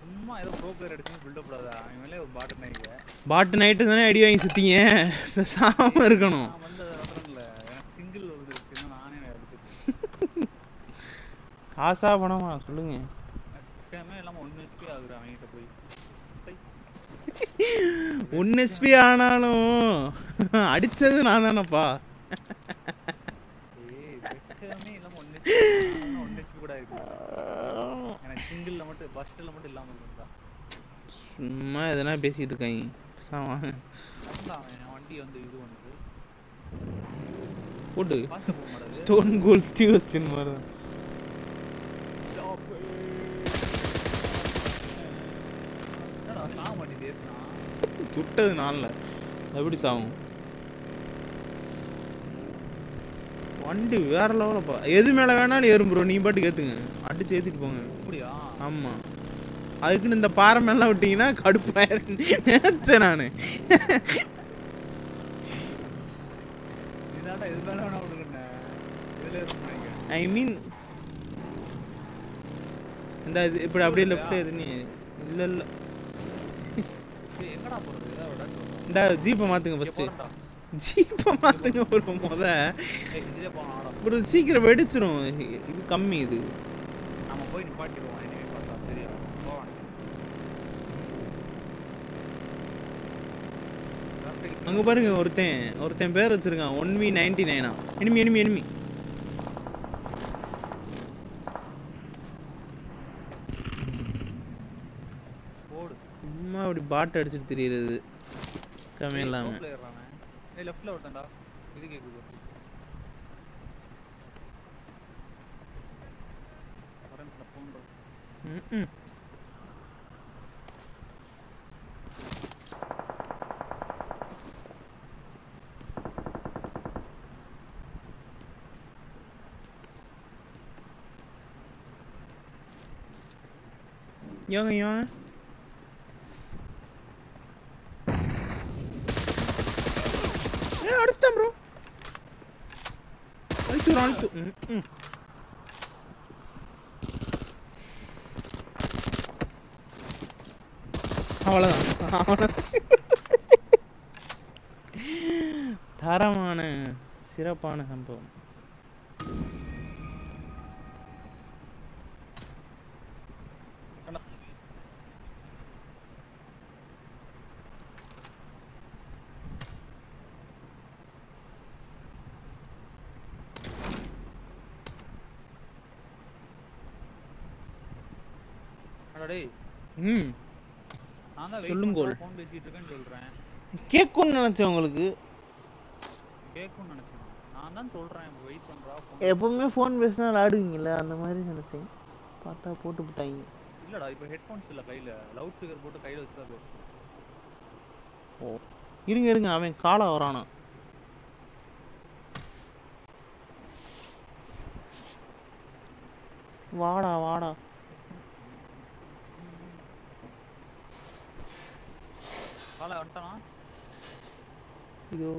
சும்மா ஏதோ ப்ரோ பிளேயர் அடிச்சு பில்டப் கூடாதா அவன் மேலே ஒரு பாட்டு நாய்க்கு பாட்டு நைட்டு தானே அடி வாங்கி சுத்தீங்க. பேசாமல் இருக்கணும். வந்து சிங்கிள் வந்துருச்சு. நானே அடிச்சிருக்கேன். காசா பணமா? சொல்லுங்க எப்பயுமே இல்லாம ஒன்று ஹெச்பி ஆகுது அவன்கிட்ட போய் சை. ஒன் எஸ்பி ஆனாலும் அடிச்சது நான் தானப்பா. சும்மா எதனா பேசிட்டு இருக்காங்க. போட்டு ஸ்டோன் கோல் ஸ்டீவஸ்டின் மாதிரி தான் என்னடா சாக மாட்டேன் பேசுனா சுட்டது நாளில் எப்படி சாகும் வண்டி வேற லெவலப்பா எது மேலே வேணாலும் ஏறும் ப்ரோ நீ பாட்டுக்கு ஏற்றுங்க அடிச்சு ஏற்றிட்டு போங்க. அப்படியா? ஆமாம் அதுக்குன்னு இந்த பாறை மேலாம் விட்டிங்கன்னா கடுப்பாயிரும் நினைச்சேன் நான். ஐ மீன் இந்த இது இப்படி அப்படியே லெஃப்ட் எது நீ இல்லை இல்லை ஏய், எங்கடா போறது ஏதாவது விட சொல்லுங்க. இந்த ஜீப்பை மாற்றுங்க ஃபஸ்ட்டு. ஜீப்பை மாற்றுங்க ஒரு முத. ஒரு சீக்கிரம் வெடிச்சிரும். இது கம்மி இது. நம்ம போய் நிப்பாட்டிடுவோம் இனிமே அங்கே பாருங்க ஒருத்தன் ஒருத்தன் பேர் வச்சிருக்கான். ஒன் வி நைன்டி நைனா எனிமி எனிமி எனிமி போடு சும்மா அப்படி பாட்டு அடிச்சுட்டு தெரியுறது. கம்மி ஏறுறானே ஏய் லெஃப்ட்ல ஒருத்தன்டா இது கேக்குது. வரேன் ஃபோன் ம் யோங்க அடிச்சிட்டேன் ப்ரோ அடிச்சு அடிச்சு ம் அவ்வளோதான் தரமான சிறப்பான சம்பவம் அடா டேய் ம். நான் தான் சொல்லும் கோல். ஃபோன் பேசிட்டு இருக்கேன்னு சொல்றேன். கேட்கும்னு நினச்சேன் உங்களுக்கு. கேட்கும்னு நினைச்சேன். நான் தான் சொல்றேன் வெயிட் பண்றா. எப்பவுமே ஃபோன் பேசினா விளாடுவீங்களே அந்த மாதிரி நினச்சேன். பார்த்தா போட்டு விட்டாங்க. இல்லடா இப்போ ஹெட்ஃபோன்ஸ் இல்ல கையில. லவுட் ஸ்பீக்கர் போட்டு கையில வச்சு தான் பேசுறேன். ஓ. இருங்க இருங்க அவன் காலை வரானா. வாடா வாடா. காலை வந்துட்டானா இதோ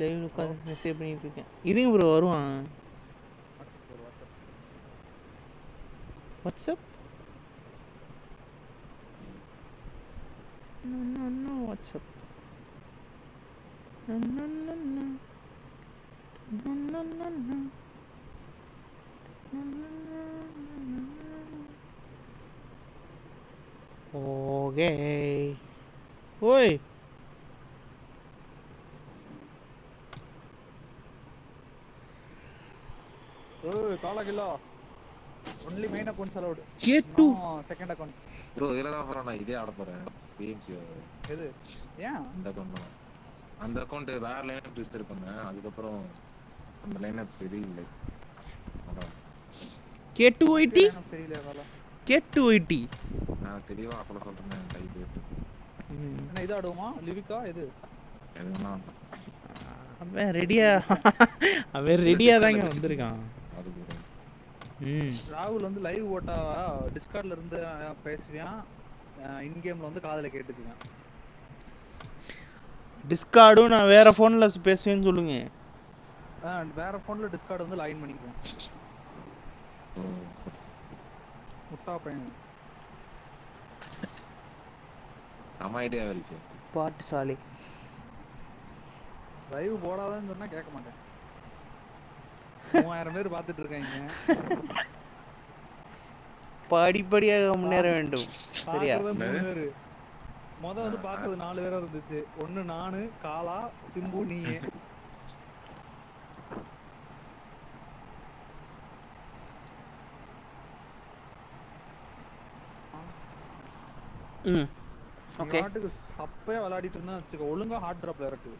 லைவ் உட்காந்து மெசேஜ் பண்ணிட்டு இருக்கேன். இருங்க ப்ரோ வருவான். வாட்ஸ்அப் ஒரு WhatsApp WhatsApp No, no, no, WhatsApp. No, no, no, no. No, no, no, no. No, no, no, no, no. Okay. Oi. காலா கில்லா only main accounts allowed K2. Second accounts bro இதுல தான் bro நான் இதே ஆட போறேன். BMC எது? ஏன்? அந்த அக்கௌண்ட் தான். அந்த அக்கௌண்ட் வேற லைன் அப் ரிஜிஸ்டர் பண்ணேன் அதுக்கப்புறம் அந்த லைன் அப் சரியில்லை. அதான். K280? எனக்கு தெரியல காலா K280. நான் தெளிவா அப்பல சொல்றேன் டைப். என்ன இது ஆடுவோமா? லிவிக்கா? இது எதுனா? அவன் ரெடியா அவன் ரெடியா தாங்க வந்திருக்கான். ராகுல் வந்து லைவ் ஓட்டா டிஸ்கார்ட்ல இருந்து அஹ், பேசுவியான் இன் கேம்ல வந்து காதுல கேட்டுக்குவேன் டிஸ்கார்டும் நான் வேற ஃபோனில் பேசுவேன்னு சொல்லுங்க. வேற போன்ல டிஸ்கார்ட் வந்து லைன் பண்ணிக்குவேன் முட்டா பையன். நம்ம ஐடியா இருக்கு. பாட்டுசாலி. லைவ் போடாதான்னு சொன்னா கேட்க மாட்டேன். மூவாயிரம் பேர் பார்த்துட்டு இருக்காங்க படிப்படியாக முன்னேற வேண்டும். சரியா? முத வந்து பாக்குறது நாலு பேரா இருந்துச்சு. ஒண்ணு நானு காலா சிம்பு நீயே. ம். ஓகே. நாட்டுக்கு சப்பையா விளையாடிட்டு இருந்தா வச்சுக்க. ஒழுங்கா ஹார்ட் டிராப்ல இறக்கு.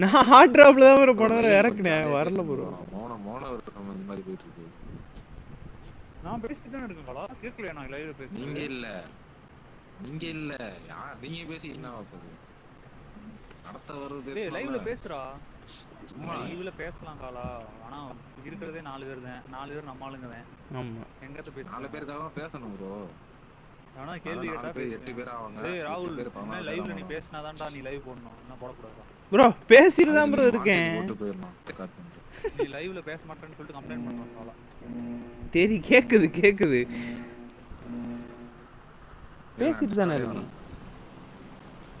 நான் ஹார்ட் டிராப்ல தான் ப்ரோ போன தடவை இறக்குனேன் வரல ப்ரோ மோன மோன நம்ம இந்த மாதிரி போயிட்டு இருக்கு. நான் பேசிட்டு தானே இருக்கேன் காலா கேட்கலையா நான் லைவ்ல நீங்க பேசுறேன் இல்ல. நீங்க இல்ல. யார் நீங்க பேசி என்ன ஆகுது நடத்த வருது டேய் லைவ்ல பேசுறா. சும்மா. லைவ்ல பேசலாம் காலா. ஆனா இருக்கிறதே நாலு பேர் தான். நாலு பேர் நம்ம ஆளுங்க தான். ஆமா. எங்கத்த நாலு பேசலாம் பேருக்காக பேசணும் ப்ரோ ஆனா கேள்வி கேட்டா எட்டு. பேர் ஆவாங்க. டேய் ராகுல் என்ன லைவ்ல நீ. பேசினாதான்டா நீ லைவ் போடணும். என்ன போடக்கூடாதா ப்ரோ பேசிட்டு தான் ப்ரோ இருக்கேன். போட்டு நீ லைவ்ல பேச மாட்டேன்னு சொல்லிட்டு கம்ப்ளைண்ட் பண்ணுவாங்க காலா தெரி கேக்குது கேக்குது. பேசிட்டு தானே இருக்கேன்.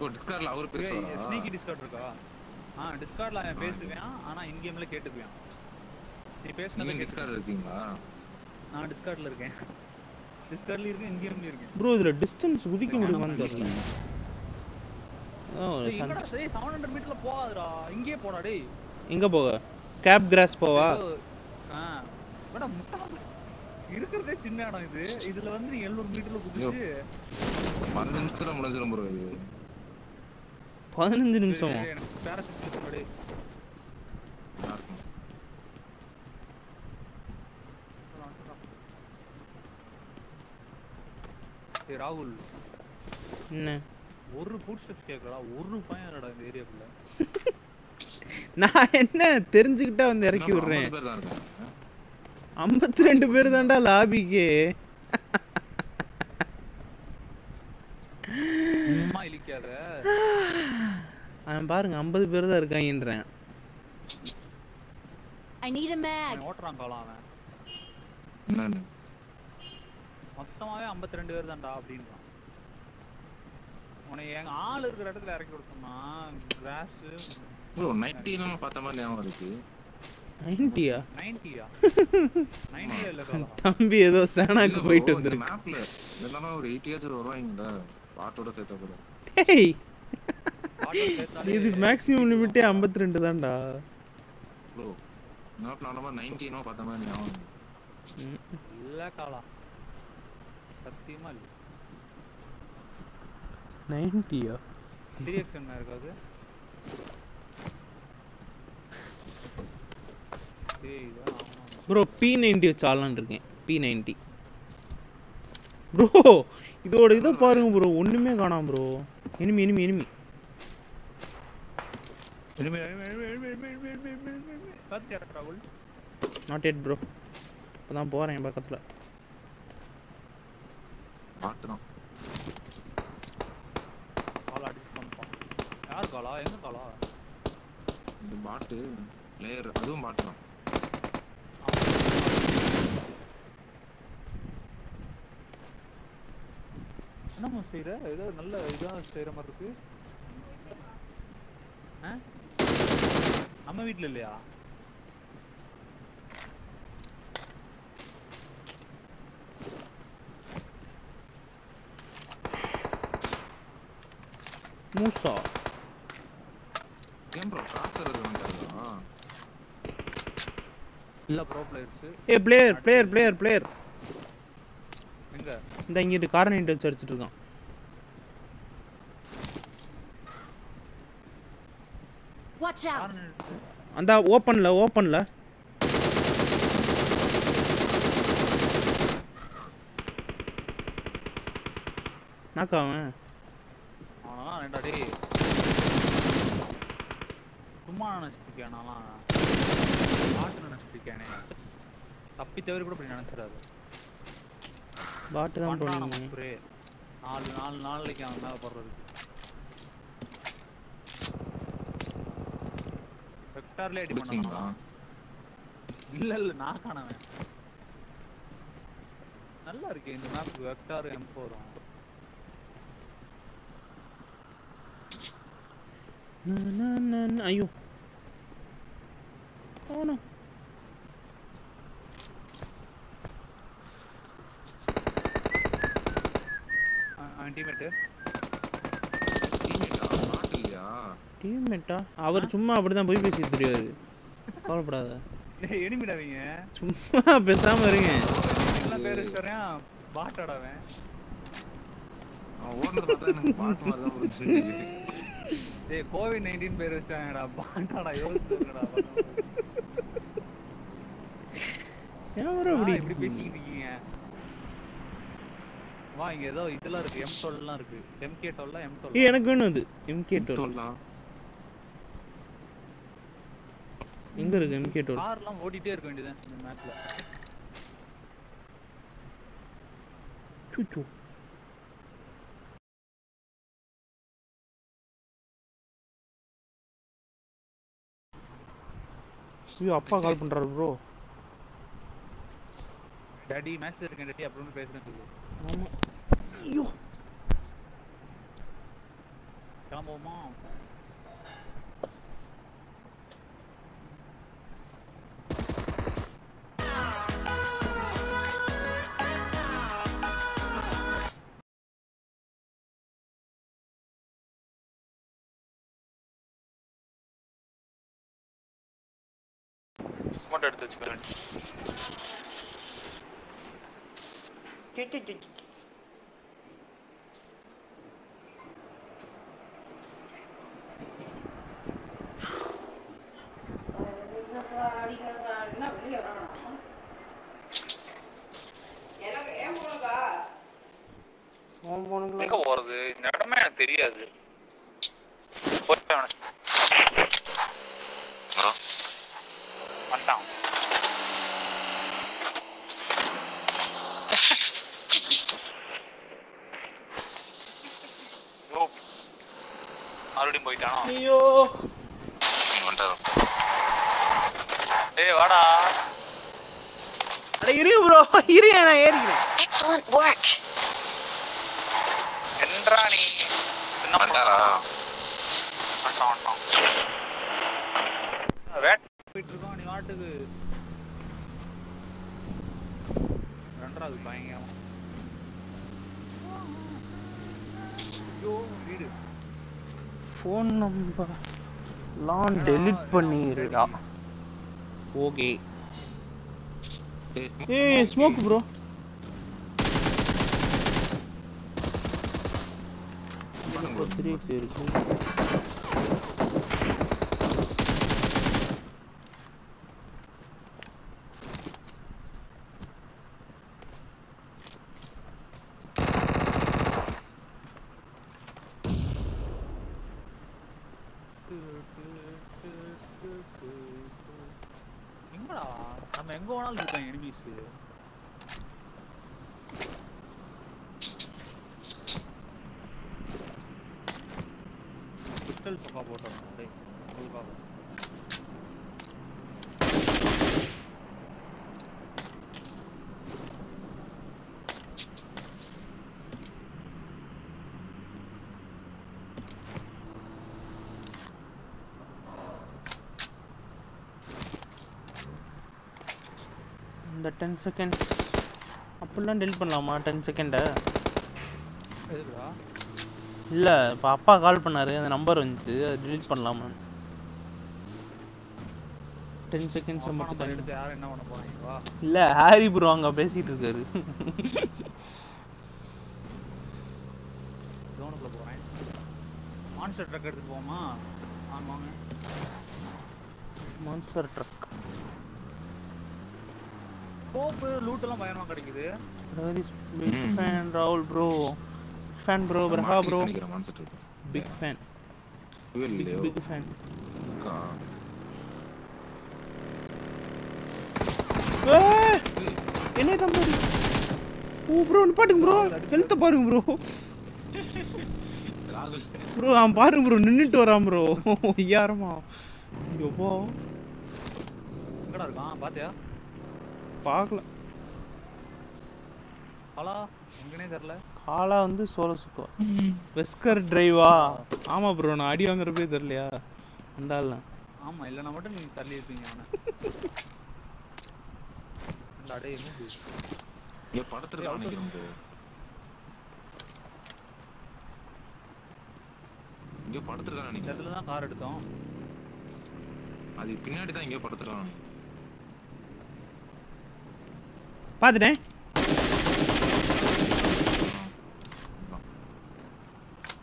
ஓ டிஸ்கார்ட்ல அவர் பேசுவாரா? ஸ்னீக்கி டிஸ்கார்ட் இருக்கா? ஆ டிஸ்கார்ட்ல அவன் பேசுவேன். ஆனா இன் கேம்ல கேட்டுக்குவேன். நீ பேசுனதை நீங்க கேட்டு டிஸ்கார்ட் இருக்கீங்களா? நான் டிஸ்கார்ட்ல இருக்கேன். டிஸ்கார்ட்ல இருக்கேன் இன் கேம்ல ப்ரோ இதுல டிஸ்டன்ஸ் குதிக்க முடியுமான்னு தெரியல. எங்கடா டேய் 700 மீட்டர்ல போகாதடா. இங்கேயே போடா டேய். எங்க போக? கேப் கிராஸ் போவா? ஆ. மேடம் இருக்கிறதே சின்ன இடம் இது. இதுல வந்து நீ 700 மீட்டர்ல குதிச்சு பதினஞ்சு நிமிஷத்துல முடிஞ்சிடும் ப்ரோ இது. பதினஞ்சு நிமிஷம்? டேய், எனக்கு பேராசூட் டேய் நல்லா இருக்கும் டேய் ராகுல். என்ன? ஒரு ஃபுட் ஸ்டெப்ஸ் கேட்கலடா ஒரு பையன் இல்லடா இந்த ஏரியாக்குள்ள நான் என்ன தெரிஞ்சுக்கிட்டா வந்து இறக்கி விடுறேன்? ஐம்பது பேர் தான் இருக்காங்க. ஐம்பத்தி ரெண்டு பேர் தான்டா லாபிக்கு. சும்மா இழிக்காத. அவன் பாருங்க ஐம்பது பேர் தான் இருக்காங்கன்றேன். I need a mag. அவன் ஓட்டுறான் காலம் அவன். மொத்தமாவே 52 பேர் தான்டா அப்படின்றான். உன்னை எங்க ஆள் இருக்கிற இடத்துல இறக்கி விட சொன்னா கிராஸ் ப்ரோ நைன்டீனும் பார்த்த மாதிரி ஞாபகம் இருக்கு. நைன்ட்டியா நைன்டியா? நைன்டியா இல்ல தம்பி ஏதோ சேனாக்கு போயிட்டு வந்திருக்கு. மேப்ல இதெல்லாம் ஒரு எயிட் இயர்ஸ் வருவாங்கடா பாட்டோட சேர்த்த கூட. டேய்! இது மேக்ஸிமம் லிமிட்டே ஐம்பத்தி ரெண்டு தான்டா. ப்ரோ மேப் நார்மலா நைன்டீனோ பார்த்த மாதிரி ஞாபகம். இல்ல காலா. ശക്തിമാൻ നയൻറ്റിയോ ത്രീ എക്സ് ഉണ്ടായിരുന്നു അത് ப்ரோ பி நைன்டி வச்சு ஆடலான் இருக்கேன் பி நைன்டி ப்ரோ இதோட இதை பாருங்க ப்ரோ ஒன்றுமே காணாம் bro enemy enemy enemy not yet bro இப்போ தான் போகிறேன் பக்கத்தில் தான் காலா அடிச்சு பண்ணிப்பான் யார் காலா? எங்க காலா? இந்த பாட்டு லேயர் அதுவும் பாட்டு தான் என்னம்மா செய்யற ஏதோ நல்ல இதா செய்யற மாதிரி இருக்கு. ஆ? நம்ம வீட்ல இல்லையா? மூசா ஏன் ப்ரோ காசு வந்துருக்கா இல்ல ப்ரோ பிளேயர்ஸ் ஏ பிளேயர் பிளேயர் பிளேயர் பிளேயர் எங்க? இந்த இங்கிட்டு கார் நைன்ட்டு வச்சு அடிச்சிட்டு இருக்கான். யாருன்னு எடுத்து? அந்த ஓப்பனில் ஓப்பனில் நாக்காவன் ரெண்டா டேய். சும்மா நினைச்சிருக்கேன் நான்லாம்? பாட்டு நினைச்சிருக்கேனே தப்பி தவிர கூட இப்படி நினைச்சிடாது. பாட்டு தான் போனீங்க நாலு நாலு நாளைக்கு அவன் மேல போடுறதுக்கு வெக்டார்ல அடி பண்ணலாம் இல்ல இல்ல நான் காணவன் நல்லா இருக்கு இந்த மேப் வெக்டார் எம் வரும் Na, na, na, ayun. Oh no. அவர் சும்மா அப்படிதான் போய் பேசி தெரியாது கவலைப்படாத. எனிமிடாதீங்க. சும்மா பேசாம இருங்க. எல்லாம் பேர் சொல்றேன்? பாட்டோட அவன். ஓடுறது பாட்டு டேய் கோவிட் நைன்டீன் பேர் வச்சிட்டாங்கடா. பாட்டாடா யோசிச்சுடா ஏன் இப்படி இப்படி பேசிக்கிட்டு இருக்கீங்க? வா இங்க ஏதோ இதெல்லாம் இருக்கு. எம் டுவெல்லாம் இருக்கு. எம் கே டுவெல்லாம் எம் டுவெல் எனக்கு வேணும் அது எம்கே டுவெல் சொல்லலாம் எங்க இருக்கு எம்கே டுவெல் கார்லாம் ஓடிட்டே இருக்க வேண்டியது இந்த மேட்ச்ல சூச்சு. ஐயோ அப்பா கால் பண்றாரு ப்ரோ டாடி மேட்ச் இருக்கேன் டாடி அப்படின்னு பேசுறேன் சொல்லு. ஆமா. ஐயோ. கிளம்புவோமா மட்டும் எடுத்து வச்சுக்கிறேன் எங்க போறது? இந்த இடமே எனக்கு தெரியாது. அவனை- வந்துட்டான் மறுபடியும் போயிட்டானோ? ஐயோ. ஏய் வாடா. அட இருங்க ப்ரோ இருங்க நான் ஏறிக்கிறேன். என்றா நீ? சின்ன. வந்துட்டாரா வந்துட்டான் வந்துட்டான் வேட் போயிட்டு இருக்கோம் நீ நாட்டுக்கு ரெண்டாவது பயங்கரம். ஐயோ வீடு. ஃபோன் நம்பர் லான் டெலிட் பண்ணிடுடா ஓகே. ஏய் ஸ்மோக் ப்ரோ இருக்கு எங்கடா நம்ம எங்க வேணாலும் இருக்காங்க எனிமீஸ் பிஸ்டல் சஃபா போட்டோம் டேய் உங்களுக்காக இந்த டென் செகண்ட் அப்படிலாம் டெலிட் பண்ணலாமா? டென் செகண்டை இல்லை இப்போ அப்பா கால் பண்ணாரு அந்த நம்பர் வந்துச்சு அது டெலிட் பண்ணலாமா? டென் செகண்ட்ஸ் மட்டும் எடுத்து யாரும் என்ன பண்ண போறாங்க? வா. இல்லை ஹாரி ப்ரோ அங்கே பேசிட்டு இருக்காரு. ஜோனுக்குள்ள போறேன். மான்ஸ்டர் ட்ரக் எடுத்துட்டு போமா வாங்க மான்ஸ்டர் ட்ரக் கோப்பு லூட் எல்லாம் பயங்கரமா கிடைக்குது. பிக். ஃபேன் ராகுல் ப்ரோ ஃபேன் ப்ரோ பிரஹா ப்ரோ பிக் ஃபேன் பிக் இல்லையோ? Big fan? என்ன தான் பாரு ஓ ப்ரோ நிப்பாட்டுங்க ப்ரோ ஹெல்த்தை பாருங்க ப்ரோ ராகுல் ப்ரோ அவன் பாருங்க ப்ரோ நின்னுட்டு வரான் ப்ரோ ஐயாயிரமா எப்போ எங்கடா இருக்கான்? பாத்தியா? பார்க்கல. ஹலோ எங்கனே தெரியல காலா வந்து சோழ சுக்கோ வெஸ்கர் டிரைவா ஆமா ப்ரோ நான் அடி வாங்குறப்பே தெரியலையா அந்த ஆள் ஆமா இல்லைன்னா மட்டும் நீங்க தள்ளி இருப்பீங்க அவனை. இல்ல, அடே என்ன இது? இங்க படத்துல. படுத்துருக்கான் இந்த நீங்க இடத்துல தான் கார் எடுத்தோம். அது பின்னாடி தான் எங்கேயோ படுத்துருக்கான் பார்த்துட்டேன்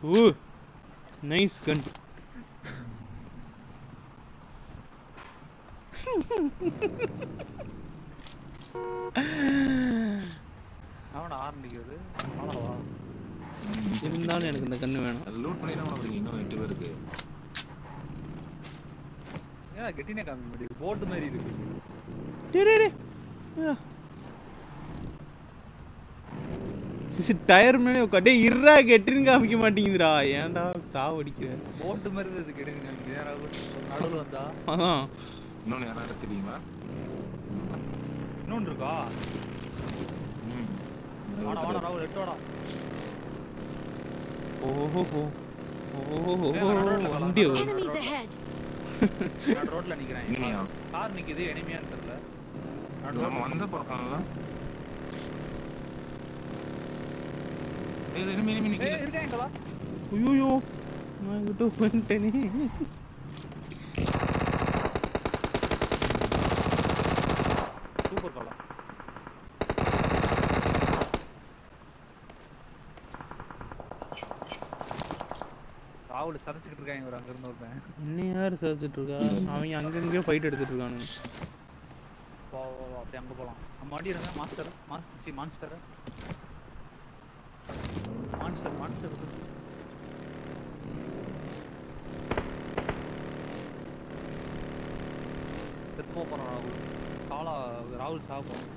ஓ நைஸ் கன் நிற்கிறது ஆளாவா இருந்தாலும் எனக்கு இந்த கன்று வேணும். அது லூட் பண்ணி தான் இன்னும் எட்டு பேருக்கு. ஏன் கெட்டினே காமி முடியும் போட்டு மாதிரி இருக்கு டேய், டேய், டேய். ஆ. டயர் மேலே உட்காட்டே இருறா கெட்டுன்னு காமிக்க மாட்டேங்குதுடா. ஏன்டா சாவடிக்கிற? போட்டு மாதிரி எடுங்க நீங்க யாராவது நடுவில் வந்தா. அதான். இன்னொன்னு யாராவது தெரியுமா? இன்னொன்று இருக்கா? வாடா வாடா ராகுல் எட்டு வாடா. ஓஹோ ரோட்ல வண்டி நிக்கிறேன். இனிமையா? கார் நிக்குது எனிமையான்னு தெரியல. வந்த பார்க்கலாம்ல ஐயோ நான் இங்கிட்ட வந்துட்டேனே சூப்பர் காலம் ராகுல் சதைச்சுக்கிட்டு இருக்காங்க ஒரு அங்க இருந்து ஒருத்தன் என்ன யார் சரிச்சிட்டு இருக்கா அவங்க அங்கங்கேயோ ஃபைட் எடுத்துட்டு இருக்கானுங்க வா அப்படியே அங்க போலாம் நம்ம வண்டி இருங்க மாஸ்டர் சி மான்ஸ்டர் மான்ஸ்டர் மான்ஸ்டர் செத்து போக போறோம் ராகுல் காலா ராகுல் சாக போறோம்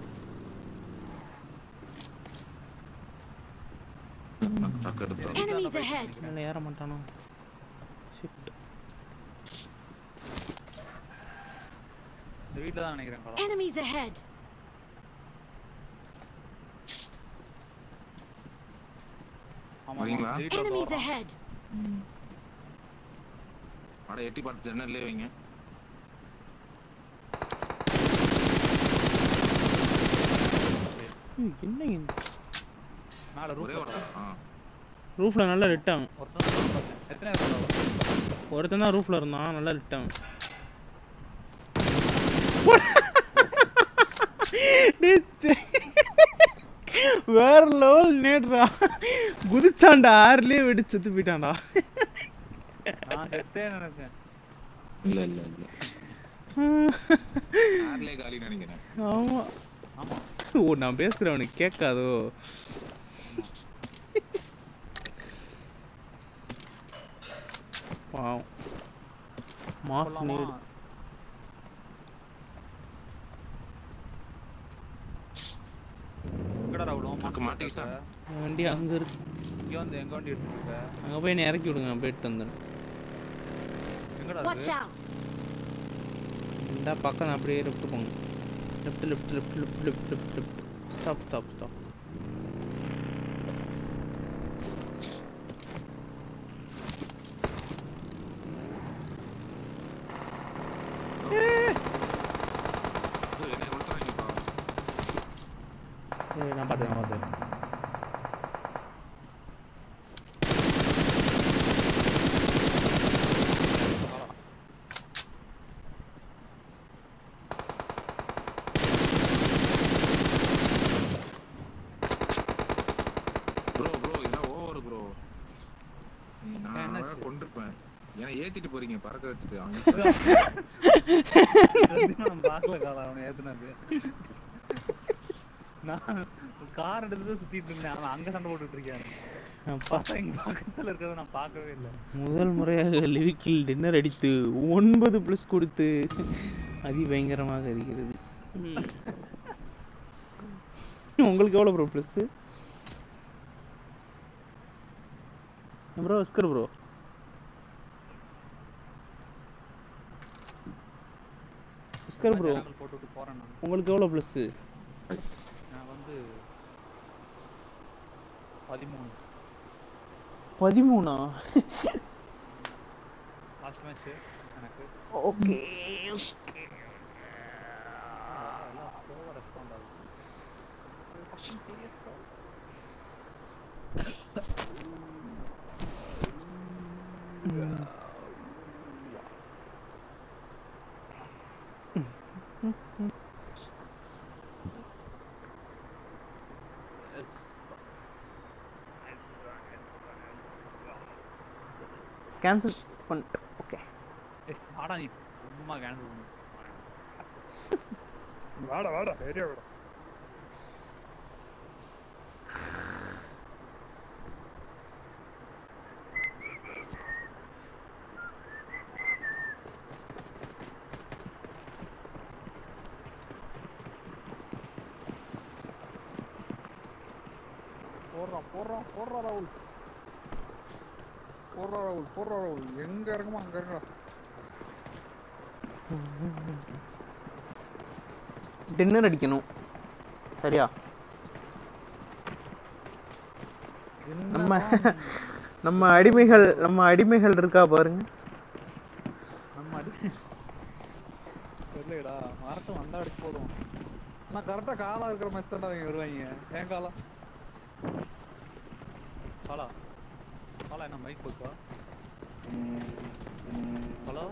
சக்கு எடுத்து Enemies ahead! மேலே ஏற மாட்டானோ? ஷிட் இந்த வீட்ல தான் நினைக்கிறேன் காலா Enemies ahead! வரீங்களா? Enemies ahead! அட எட்டி பார்த்து ஜன்னல்லே வைங்க. ம், என்ன மேல ரூஃப் ரூஃபில் நல்லா லிட்டான் ஒருத்தன் தான் ரூஃபில் இருந்தான் நல்லா லிட்டான் வேற லெவல் நேட்ரா குதிச்சான்டா ஆறுலயே வெடிச்சு செத்து போயிட்டான்டா. நான் செத்தே நினைச்சேன். இல்ல இல்ல இல்ல. கார்லே காலி நினைக்கிறேன். ஆமா. ஆமா. ஓ நான் பேசுறவனுக்கு கேட்காதோ? பாவம். மாஸ்? நீடு எங்கடா என் வண்டி அங்க இருக்கு. இங்க வந்து எங்க வண்டி எடுத்துட்டு இருக்க? அங்க போய் என்னை இறக்கி விடுங்க போயிட்டு வந்தேன் எங்கடா! இந்த பக்கம் அப்படியே லெஃப்ட் போங்க. Left left left left left left left stop stop stop ஏய், என்னை கொளுத்துறாங்கப்பா. ஏய் நான் பார்த்தேன் நான் பார்த்தேன் bro bro இதெல்லாம் ஓவர் ப்ரோ நான் என்னாச்சு? அவனை கொண்டிருப்பேன் ஏன்னா ஏத்திட்டு பார்க்கல காலா அவனை ஏத்துனது. நான் கார் எடுத்து சுத்திட்டு இருந்தேன். அவன் அங்க சண்டை போட்டுட்டு இருக்கான். பக்கத்துல இருக்கிறத நான் பார்க்கவே இல்லை. முதல் முறையாக லிவிக்கில் டின்னர் அடித்து ஒன்பது ப்ளஸ் கொடுத்து அதிபயங்கரமாக இருக்கிறது உங்களுக்கு எவ்வளோ bro plus bro whisker bro whisker bro channel போட்டுட்டு போறேன் நான். உங்களுக்கு எவ்வளோ ப்ளஸ்ஸு நான் வந்து பதிமூணு. பதிமூணா? லாஸ்ட் மேட்ச் எனக்கு. ஓகே எல்லாம் ஸ்லோவாக கேன்சல் பண்ணிட்டு ஓகே ஏ ஆடா நீ சும்மா கேன்சல் பண்ணு வாடா வாடா ஏரியா வாடா போடுறா போடுறா போடுறா ராகுல் போடுறா ராகுல் போடுறா ராகுல் எங்க இறங்குமோ அங்க இறங்குடா. டின்னர் அடிக்கணும். சரியா? நம்ம நம்ம அடிமைகள் நம்ம அடிமைகள் இருக்கா பாருங்க. நம்ம அடி தெரியலடா. மரத்தை வந்தா அடிச்சு போடுவோம் நான் கரெக்டா காலா இருக்கிற மேட்ச் தான் அவங்க வருவாங்க. ஏன் காலா? காலா காலா என்ன மைக் போச்சா hello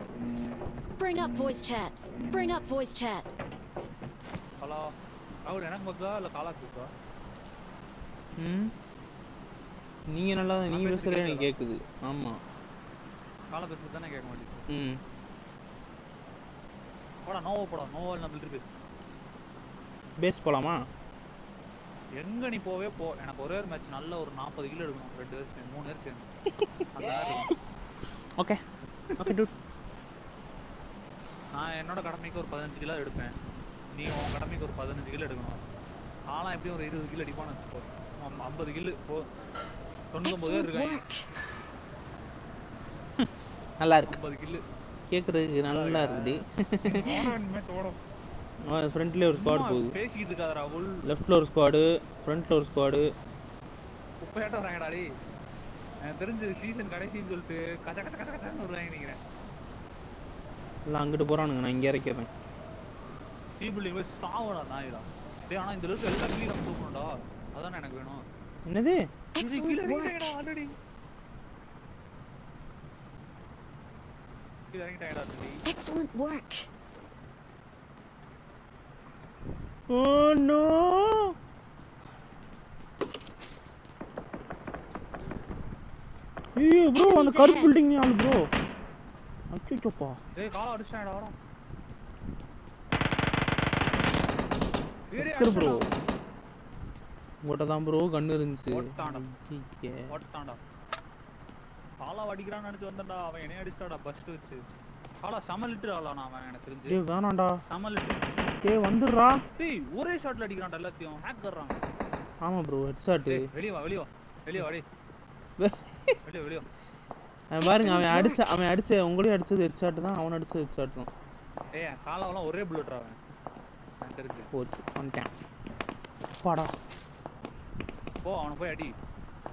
Bring up voice chat. Bring up voice chat. Hello அவர் எனக்கு பக்கா இல்ல காலா போக்கா ம் நீங்க நல்லா நீங்க பேசுறது எனக்கு கேக்குது. ஆமா. காலா பேசுறது தானே கேட்க மாட்டேங்குது ம். போடா நோவோ போடா. நோவோ மிலிட்டரி பேஸ் பேஸ் போலாமா? எங்க நீ போவே போ. எனக்கு ஒரே ஒரு மேட்ச் நல்ல ஒரு நாற்பது கிலோ எடுக்கணும். ரெண்டு சேர்ந்து மூணு இருக்கணும். ஓகே ஓகே டூட் நான் என்னோட கடமைக்கு ஒரு பதினஞ்சு கிலோ எடுப்பேன். நீ உன் கடமைக்கு ஒரு பதினஞ்சு கிலோ எடுக்கணும். ஆனா எப்படியும் ஒரு இருபது கிலோ அடிப்பான்னு வச்சுக்கோ. ஐம்- ஐம்பது கிலோ போ. தொண்ணூத்தொம்பது பேர் இருக்காங்க. நல்லா இருக்கு. ஐம்பது கிலோ கேக்குறதுக்கு நல்லா இருக்குது. ஃப்ரண்ட்ல ஒரு ஸ்குவாட் போகுது. பேசிக்கிட்டு இருக்காத ராகுல். லெஃப்ட்ல ஒரு ஸ்குவாடு ஃப்ரண்ட்ல ஒரு ஸ்குவாடு குப்பையாட்ட வராங்கடா டேய். எனக்கு தெரிஞ்சு சீசன் கடைசின்னு சொல்லிட்டு கச்ச கச்ச கச்ச கச்சன்னு வருவாங்க நினைக்கிறேன். எல்லாம் அங்கிட்டு போறானுங்க நான் இங்க இறக்கிறேன் சி பில்டிங் போய் சாவடா நாயிடா. டேய் ஆனா இந்த அளவுக்கு எல்லா கிளி நம்ம தூக்கணும்டா அதானே எனக்கு வேணும். என்னது? கீழே. இறங்கிட்டாங்கடா ஆல்ரெடி கீழே இறங்கிட்டாங்கடா already Excellent work. Oh no ஐயோ ப்ரோ அந்த கருப்பு. பில்டிங் ஆளு ப்ரோ அச்சோப்பா டேய் கால அடிச்சிட்டாங்கடா வரோம்? எஸ்கர் ப்ரோ உங்கள்கிட்ட தான் ப்ரோ கண்ணு இருந்துச்சு. போட்டான்டா. சீக்கே. ஓட்டான்டா காலா அடிக்கிறான்னு நினைச்சு வந்தேன்டா. அவன் என்னைய அடிச்சிட்டாடா பஸ்ட் வச்சு. காலா செம லிட்டர் ஆளானா அவன் எனக்கு தெரிஞ்சு. டேய் வேணாம்டா. செம லிட்டர் டேய் வந்துடுறா. டேய் ஒரே ஷாட்ல அடிக்கிறான்டா எல்லாத்தையும். ஹேக் கர்றான் ஆமா ப்ரோ ஹெட்ஷாட்டு டேய் வெளிய வா வெளிய வா. வெளிய வா டேய். வெளிய வெளிய. அவன் பாருங்க அவன் அடிச்ச அவன் அடிச்ச உங்களையும் அடிச்சது ஹெட்ஷாட் தான் அவன் அடிச்சது ஹெட்ஷாட் தான். ஏய் காலாவெல்லாம் ஒரே புல்லட் அவன். எனக்கு தெரிஞ்சு. போச்சு வந்துட்டேன். பாடா. போ அவனை போய் அடி.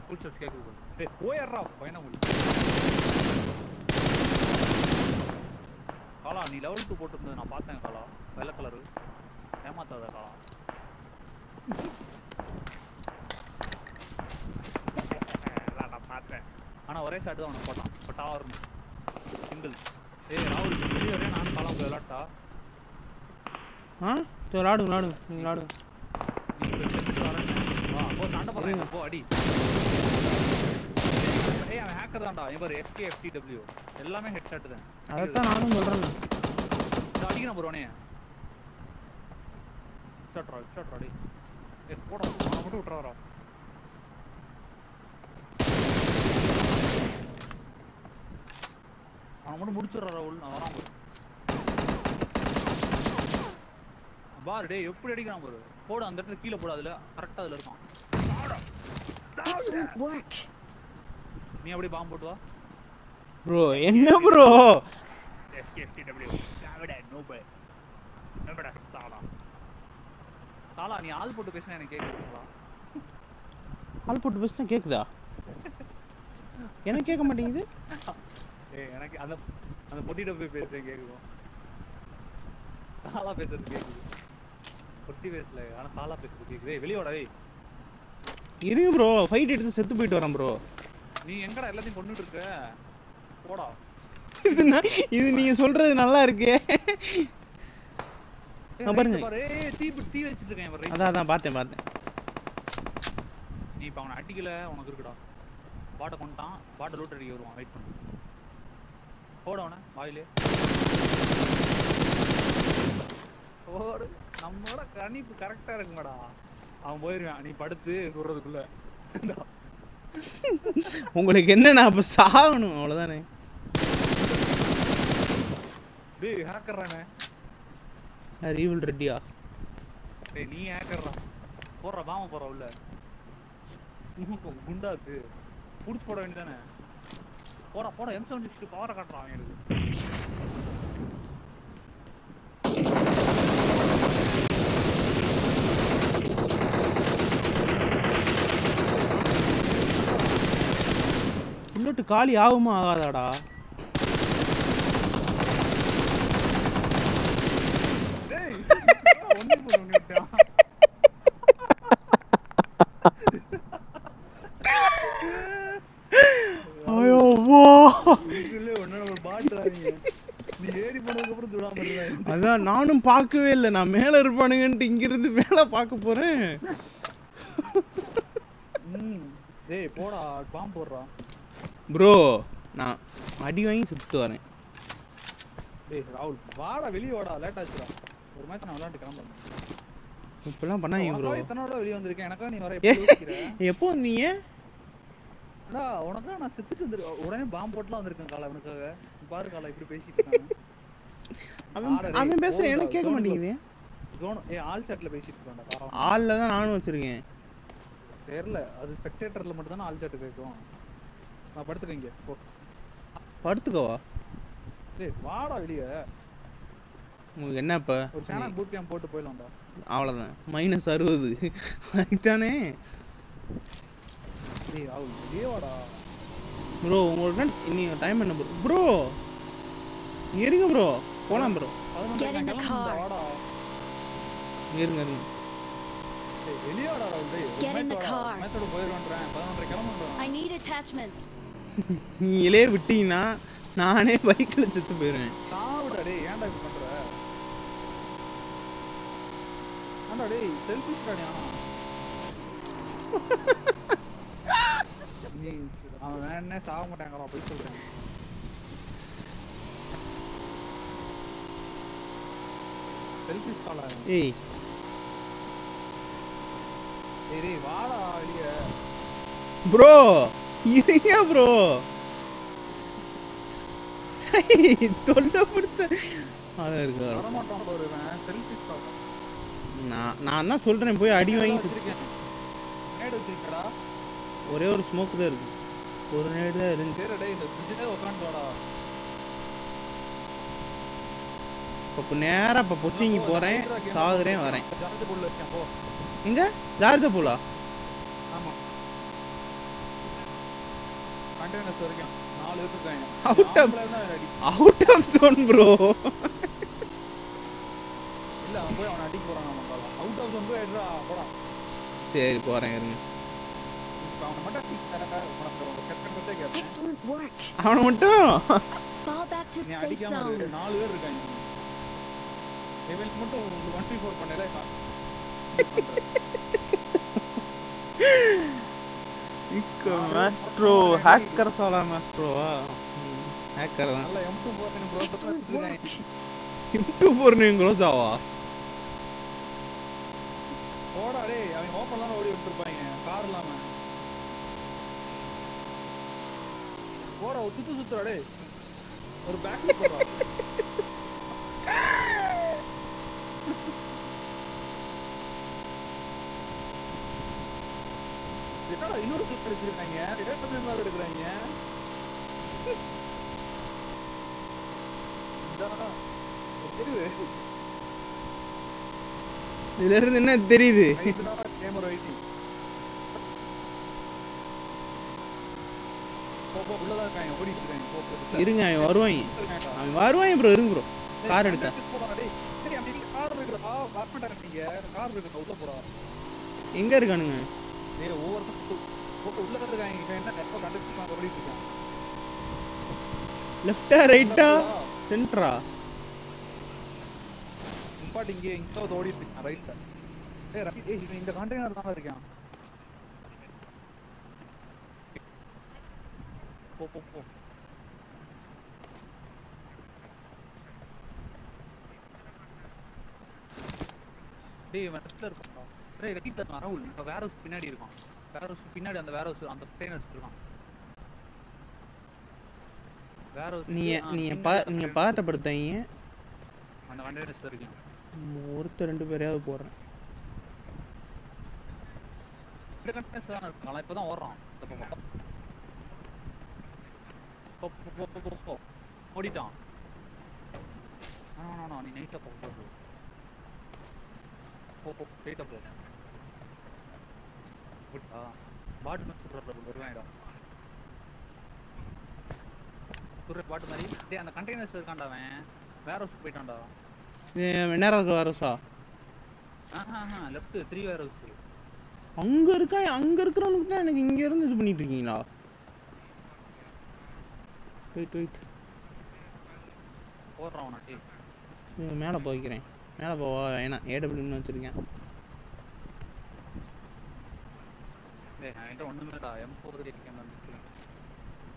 ஃபுல் ஷாட் கேக்குது. டேய் போயறா பையனா முடி காலா நீ லெவல் டூ போட்டிருந்தது நான் பார்த்தேன் காலா. வெள்ளை கலரு ஏமாத்தாத காலா. நான் பார்த்தேன். ஆனா ஒரே ஷாட் தான் அவனை போட்டான். பட்டா வரணும் சிங்கிள் ஏய் ராகுல் வெளியே வரே நான் காலாம் போய் விளாட்டா ஆ? சரி விளாடுங்க விளாடுங்க நீங்கள் விளாடுங்க வரேன்னு. வா போ சண்டை போடுறேன். போ அடி. ஏய் அவன் ஹேக்கர் தான்டா. இவன் பாரு எஸ்கே எஃப்டிடபிள்யூ எல்லாமே ஹெட் ஷாட் தான். அதைத்தான் நானும் சொல்கிறேன் இந்த அடிக்கணும் ப்ரோனே ஷாட்ரா ஷாட்ரா டேய். ஏ போடா அவனை மட்டும் விட்றாரா அவனை மட்டும் முடிச்சிடுறா உள் நான் வரான் பாரு பாரு டேய் எப்படி அடிக்கிறான் பாரு. போடு அந்த இடத்துல கீழே போடு அதுல. கரெக்டா அதுல இருக்கான். Excellent work. நீ அப்படியே பாம்பு போட்டு வா. ப்ரோ என்ன ப்ரோ எஸ்கேஎஃப்டிடபிள்யூ சாவடா நோபே நோபடா சாடா சாலா நீ ஆள் போட்டு பேசினா எனக்கு கேக்குதுங்களா ஆள் போட்டு பேசினா கேட்குதா எனக்கு கேட்க மாட்டேங்குது. ஏய் எனக்கு அந்த அந்த பொட்டிட்ட போய் பேச கேக்குது காலா பேசுறது கேக்குது. பொட்டி பேசல ஆனா காலா பேசுறது கேக்குது. ஏய் வெளிய வாடா ஏய். இருங்க ப்ரோ ஃபைட் எடுத்து செத்து போயிட்டு வரேன் ப்ரோ நீ எங்கடா எல்லாத்தையும் கொண்டுட்டு இருக்க போடா. இது இது நீங்க சொல்றது நல்லா இருக்கே. பாருங்க. தீ தீ வச்சிட்டு இருக்கேன். அதான் அதான் பார்த்தேன் பார்த்தேன். நீ இப்ப அவனை அடிக்கல உனக்கு இருக்குடா. பாட்டை கொண்டான் பாட்டை லூட் அடிக்க வருவான். வெயிட் பண்ணு. போட அவனை வாயிலே. ஓடு நம்மளோட கணிப்பு கரெக்டா இருக்குமாடா. அவன் போயிருவான் நீ படுத்து சொல்றதுக்குள்ள இந்தா. உங்களுக்கு என்ன நான் அப்ப சாகணும்? அவ்வளவுதானே. டேய் ஹேக்கர்றானே ரீவல் ரெட்டியா டேய் நீ ஹேக்கர்றா போடுற பாம போற உள்ள. ஸ்மோக்கும் குண்டாக்கு புடிச்சு போட வேண்டியதானே போடா போடா எம் செவன் சிக்ஸ்டி பவரை காட்டுறான் எனக்கு புல்லட்டு காலி ஆகுமா ஆகாதாடா டேய் ஒண்ணு போட ஒண்ணு விட்டான் ஐயோ வா இதுல ஒண்ணு ஒரு பாட்டுறாங்க நீ ஏறி போனதுக்கு அப்புறம் துடாம இருந்தா அதான் நானும் பார்க்கவே இல்லை. நான் மேல இருப்பானுங்கன்ட்டு இங்கிருந்து மேல பார்க்க போறேன். டேய் போடா பாம்பு போடுறா. ப்ரோ நான் அடி வாங்கி சுட்டு வரேன். டேய் ராகுல் வாடா வெளிய வாடா லேட் ஆச்சுடா. ஒரு மேட்ச் நான் விளையாண்டு கிளம்புறேன். இப்பெல்லாம் பண்ணாங்க ப்ரோ உனக்காக இத்தனை நாளா வெளிய வந்திருக்கேன்? எனக்கா நீ வர யோசிக்கிற? எப்போ நீங்க அடா உனக்கா நான் செத்துட்டு வந்து உடனே பாம்பு போட்டுலாம் வந்திருக்கேன் காலை அவனுக்காக நீ பாரு காலை இப்படி பேசிட்டு இருக்காங்க. அவன் அவன் பேசுற எனக்கு கேட்க மாட்டேங்குது. ஜோன் ஏ ஆல் சாட்ல பேசிட்டு இருக்கான்டா ஆள்ல தான் நானும் வச்சிருக்கேன். தெரியல அது ஸ்பெக்டேட்டர்ல மட்டும் தான் ஆல் சாட் கேட்கும். நான் படுத்துக்கேன் இங்க போ. படுத்துக்கவா? டேய் வாடா வெளிய. உங்களுக்கு என்ன இப்ப? ஒரு சேனல் பூட் கேம்ப் போட்டு போயிடலாம்டா. அவ்வளோதான் மைனஸ் அறுபது. அதுதானே. டேய் ராகுல் வெளியே வாடா. ப்ரோ உங்களுக்கு இனி டைம் என்ன ப்ரோ ப்ரோ இருங்க ப்ரோ போலாம் ப்ரோ. வாடா. இருங்க இருங்க. டேய் வெளியே வாடா டேய் Get in the car. மேட்சோட போயிடுவேன்றேன் பதினொன்றரை கிளம்புன்றேன் I need attachments. நீங்களே விட்டீங்கன்னா நானே பைக்கில் செத்து போயிடுவேன். அவன் வேணே சாக மாட்டாங்கடா போய் சொல்றேன். செல்ஃபிஷ் காலா ஏய். டேய் டேய் வாடா வெளிய. ப்ரோ இருங்க ப்ரோ தொண்டை பிடிச்ச அதான் இருக்கு. நான் நான் தான் சொல்றேன் போய் அடி வாங்கி ஒரே ஒரு ஸ்மோக் தான் இருக்கு. ஒரு நேடு தான் வாடா. இப்போ நேரா இப்போ பொச்சிங்கி போறேன் சாகுறேன் வரேன். எங்க? ஜார்ஜா போலா ஆமா. கண்டெய்னர்ஸ் வரைக்கும் நாலு ஆம்பளை தான் அடி அவுட் ஆஃப் ஜோன் ப்ரோ இல்ல அவன் போய் அவனை அடிக்க போறான் அவன் அவுட் ஆஃப் ஜோன் போய் எடுறா போடா. சரி போறேன் இருங்க. அவனை மட்டும் நாலு பேர் இருக்காங்க. மட்டும் ஒன் த்ரீ ஃபோர் பண்ணல மாஸ்ட்ரோ ஹேக்கர் சாலா மாஸ்ட்ரோவா ஹேக்கர் தான் நல்ல M two four bro Excellent work. Into போறேன் க்ளோஸாவா போடா டேய் அவன் ஓப்பன் தானே ஓடி விட்டுருப்பாங்க கார் இல்லாம சுத்துறா டேய் ஒரு பேக் என்னடா இன்னொரு சுத்து எடுச்சிருக்காங்க இரண்டு எடுக்கிறாங்க? இதுல இருந்து என்ன தெரியுது? கேமரா வெயிட்டிங் இருங்க அவன் வருவாங்க. அவன் வருவாங்க ப்ரோ இருங்க ப்ரோ கார் எடுத்தா. போடா. டேய். இருக்காங்க. இவன் என்ன எப்ப கண்டக்டர் மேல ஓடிட்டு இருக்கான். லெஃப்டா ரைட்டா சென்டரா இம்பார்ட் இங்கே இங்கே ஓடிட்டு இருக்கான் ரைட்ல ஏய் ரைட் ஏய் இவன் இந்த கண்டெய்னர் தான் இருக்கான். போ போ போ. டேய் இவன் லெஃப்ட்ல இருக்கான் டேய் ரைட்ல இப்ப வேற பின்னாடி இருக்கான். வேற ஹவுஸ் பின்னாடி அந்த வேற ஹவுஸ் அந்த கண்டெய்னர்ஸ் இருக்கான் வேற ஹவுஸ் நீ நீ பா நீங்க பாட்டப்படுத்தீங்க அந்த கண்டெய்னர்ஸ் இருக்கான் ஒருத்தர் ரெண்டு பேரையாவது போடுறேன். இந்த கண்டெய்னர்ஸ் தான் இருக்கான் இப்பதான் ஓடுறான் இந்த பக்கம் ஓடிட்டான் ஆ ஆ, ஆ, நீ நைட்டா போ போ போ. போ போ நைட்டா போ. பாட்டு மேட்ச் சொல்ற வருவான்டா குர்ர பாட்டு மாதிரி டேய் அந்த கண்டெய்னர்ஸ் இருக்கான்டா அவன். வேற ஹவுஸ் போயிட்டான்டா. நேரம் இருக்க வரசா ஆஹா ஆஹா லெஃப்ட் த்ரீ வேர் ஹவுஸ் அங்க இருக்கா அங்க இருக்கிறவனுக்கு தான் எனக்கு இங்க இருந்து இது பண்ணிட்டு இருக்கீங்களா? வெயிட் வெயிட் போடுறான் டேய். மேலே போய்க்கிறேன். மேலே போவா ஏன்னா ஏடபிள்யூன்னு வச்சிருக்கேன் டேய் என்கிட்ட ஒண்ணுமே இல்லடா எம் ஃபோர் கேம் வந்துருக்கு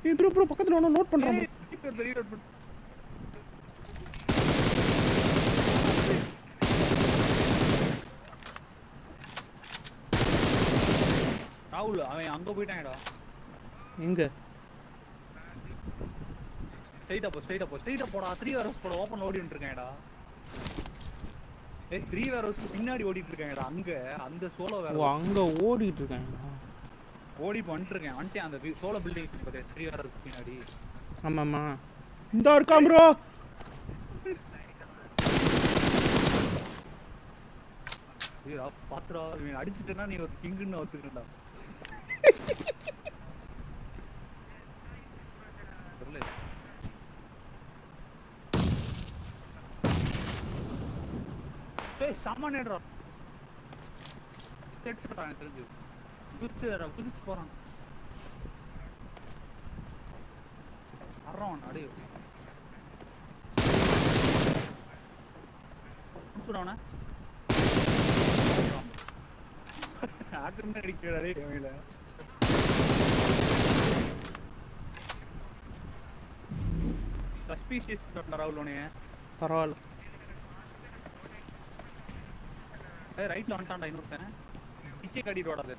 ஏய் ப்ரோ ப்ரோ பக்கத்தில் ஒன்று நோட் பண்ணுறான் ராகுல் அவன் அங்க போயிட்டான்டா. எங்க? ஸ்ட்ரைட்டா போ ஸ்ட்ரைட்டா போ ஸ்ட்ரைட்டா போடா. த்ரீ வேர் போட ஓப்பன் ஓடிட்டு இருக்கான்டா. ஏய் த்ரீ வேர் பின்னாடி ஓடிட்டு இருக்கான்டா அங்க. அந்த சோலோ வேர் அங்கே ஓடிட்டு இருக்காங்க ஓடி வந்துட்டு இருக்கேன் வந்துட்டேன் அந்த சோலோ பில்டிங் பாரு த்ரீ வேர் பின்னாடி ஆமாம்மா. இந்த இருக்கான் ப்ரோ? ஐயோ பாத்துடா. இவன் அடிச்சிட்டேன்னா நீ ஒரு கிங்குன்னு ஒத்துக்கிறடா ஏய் செட் சொல்றாங்க தெரிஞ்சு. குதிச்சு குதிச்சு போறான். வர்றான் அடி. முடிச்சுடாவன ஆட்டம் அடிக்கிறாரே இவங்கள சஸ்பீஷியஸ் ராகுல் உனைய பரவாயில்ல. ஏய் ரைட்ல வந்துட்டான்டா இன்னொருத்தன். டிக்கே கட்டிட்டு ஓடாத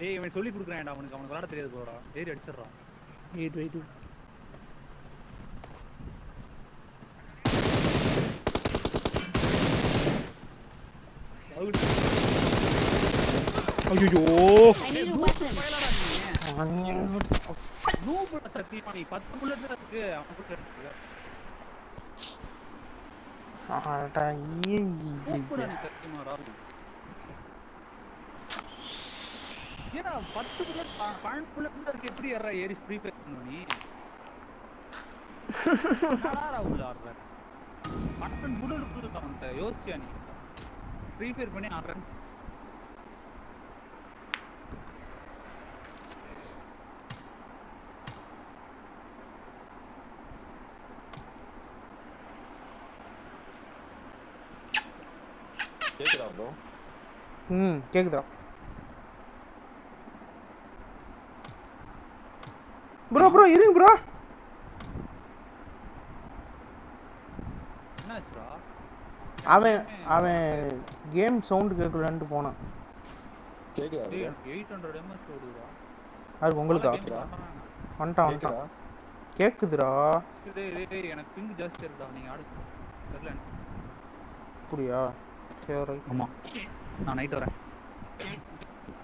ஏய் இவன் சொல்லி கொடுக்குறான்டா அவனுக்கு. அவனுக்கு விளையாட தெரியாது போடா ஏறி அடிச்சிடுறான் வெயிட் வெயிட் ஐயோ சத்தியமா நீ பத்து புல்லட் தான் இருக்கு. அவன் கூட இருக்கு சத்தியமா ஏடா பத்து புல்லட் பன்னெண்டு தான் இருக்கு எப்படி ஏறா ஏறி ஃப்ரீ ஃபயர் பண்ண நீ? ராகுல் ஆடுற? பன்னெண்டு இருக்கு அவன்கிட்ட? யோசிச்சியா நீ? ஃப்ரீ ஃபயர் பண்ணி ஆடுறேன் கேக்குதா ப்ரோ ம் கேக்குதா ப்ரோ ப்ரோ இருங்க ப்ரோ அவன் அவன் கேம் சவுண்ட் கேட்கலன்ட்டு போனான். அது உங்களுக்கா? வந்துட்டான் வந்துட்டான். கேக்குதுடா. எனக்கு பிங்க் ஜாஸ்தி இருக்குடா. நீங்க ஆடு. தெரியல. அப்படியா? சரி ரைட் ஆமா. நான் நைட் வரேன்.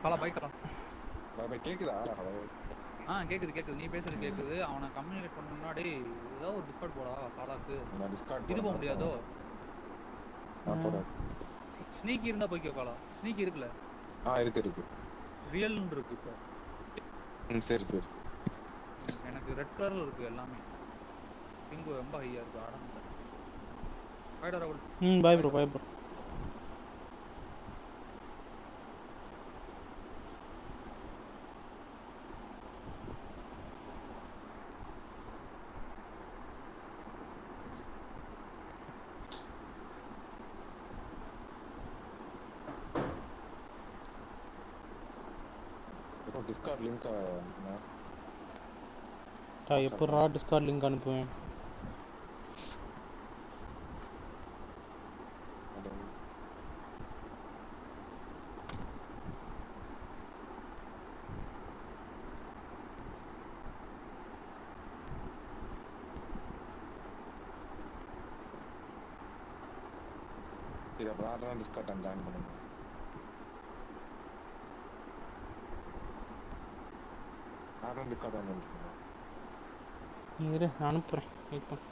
காலா பைக் bro, bro, கேக்குதா? ஆ கேக்குது கேக்குது. நீ பேசுறது கேக்குது. அவனை கம்யூனிகேட் பண்ண முன்னாடி ஏதாவது ஒரு டிஸ்கார்ட் போடா காலாக்கு நான் டிஸ்கார்ட் இது போக முடியாதோ? நான் போறேன் ஸ்னீக் இருந்தா போய்க்கோ காலா ஸ்னீக் இருக்குல்ல? ஆ இருக்கு இருக்கு. ரியல்னு இருக்கு இப்போ. ம் சரி சரி. எனக்கு ரெட் கலர்ல இருக்கு எல்லாமே. பிங்கு ரொம்ப ஹையா இருக்கு. ஆடம் ரைடர் அவள் ம் bye bro bye bro link எப்போ டிஸ்கார்ட் லிங்க் அனுப்புவேன்? டிஸ்கார்ட் டிஸ்கார்ட் ஜாயின் பண்ணிருக்கீங்க நீ இரு நான் அனுப்புகிறேன் வெயிட் பண்ணு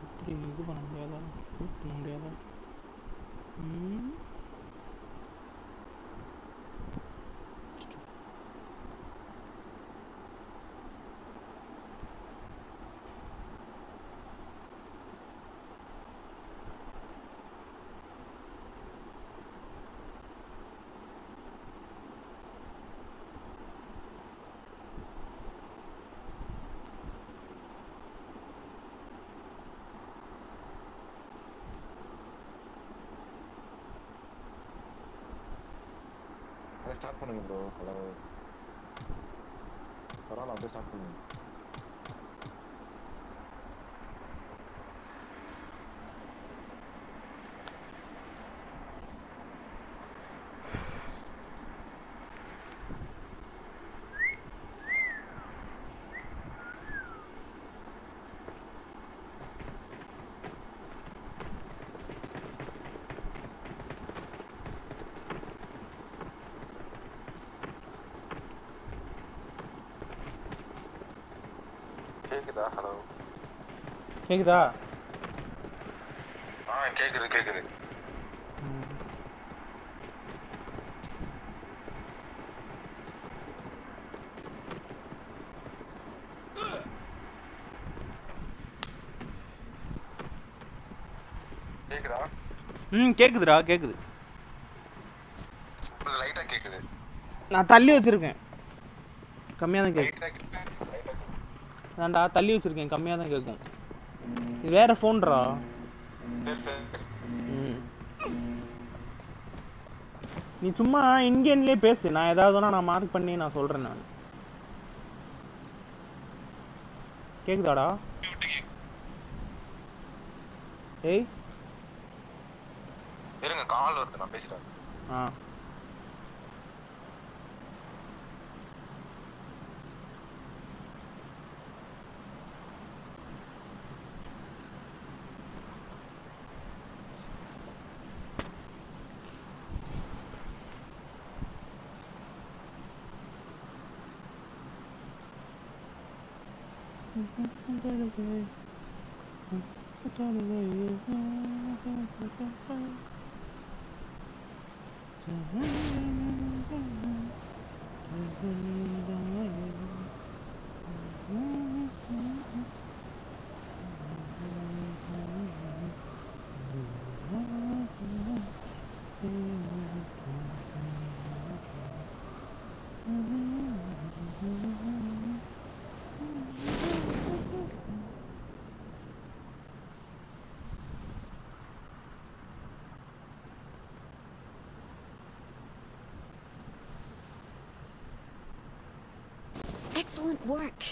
இப்படி இது பண்ண முடியாதா? இது பண்ண முடியாதா? ம் அதை ஸ்டார்ட் பண்ணுங்க ப்ரோ ஹலோ பரவாயில்ல அப்படியே ஸ்டார்ட் பண்ணுங்க. கேக்குதா? ஹலோ கேக்குதா? ஆ கேக்குது கேக்குது. கேக்குதா? ம் கேக்குதுடா கேக்குது. லைட்டா கேக்குது. நான் தள்ளி வச்சிருக்கேன். கம்மியாக தான் லைட்டா அதான்டா தள்ளி வச்சிருக்கேன் கம்மியாக தான் கேட்கும் இது வேற ஃபோன்ரா நீ சும்மா இன்கேன்லேயே பேசு. நான் ஏதாவதுனா நான் மார்க் பண்ணி நான் சொல்கிறேன் நான். கேக்குதாடா? ஏய் Excellent work.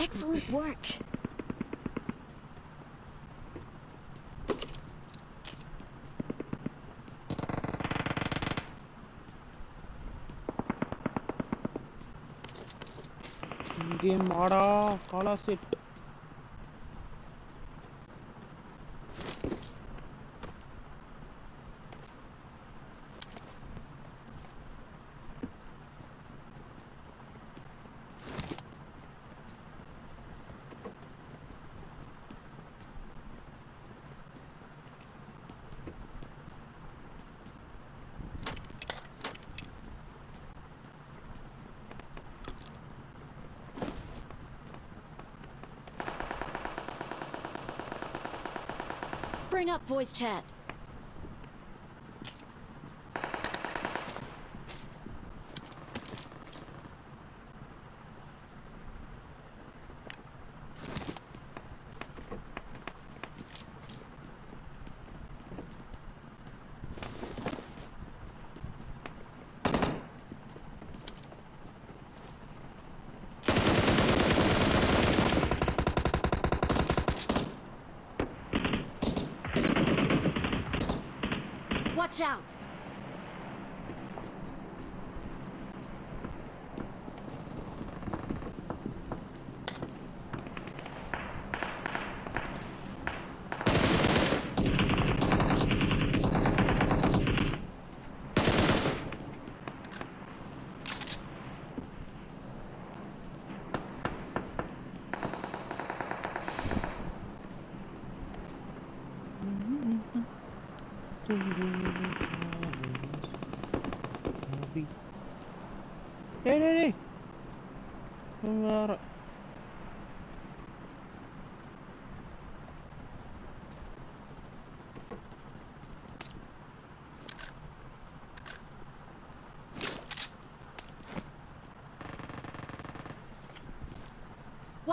Excellent work. Game order, follow it. Up voice chat. Watch out!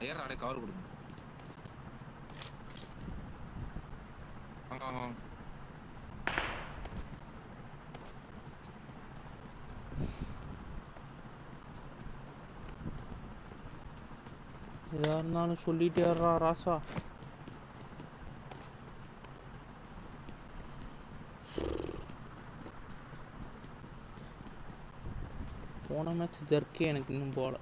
ஏற அடே கவர் கொடுங்க. எதா இருந்தாலும் சொல்லிட்டே வர்றா ராசா. போன மேட்ச் ஜர்க்கே எனக்கு இன்னும் போல.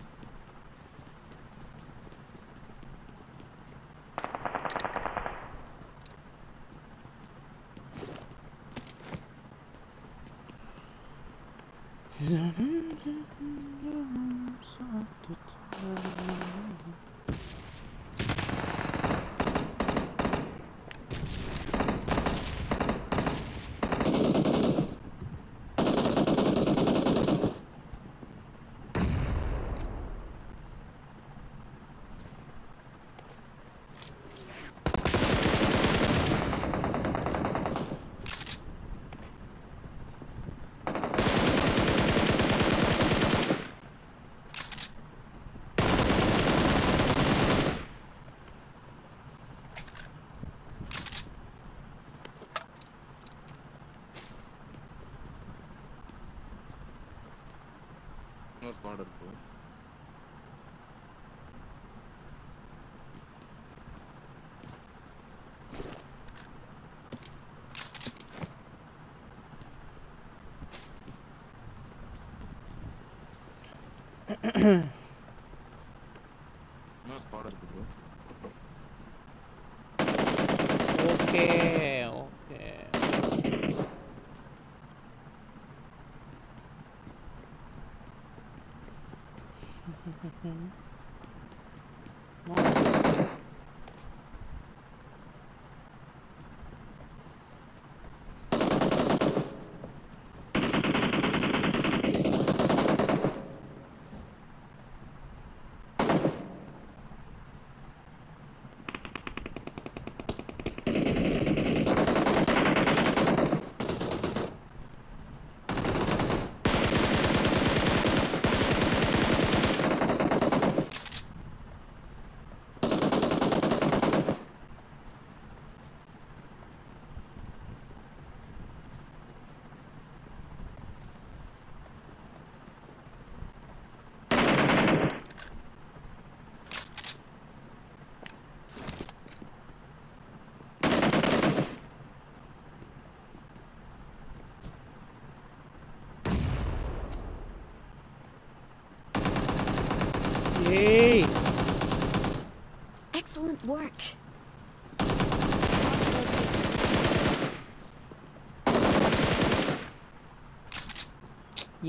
Work!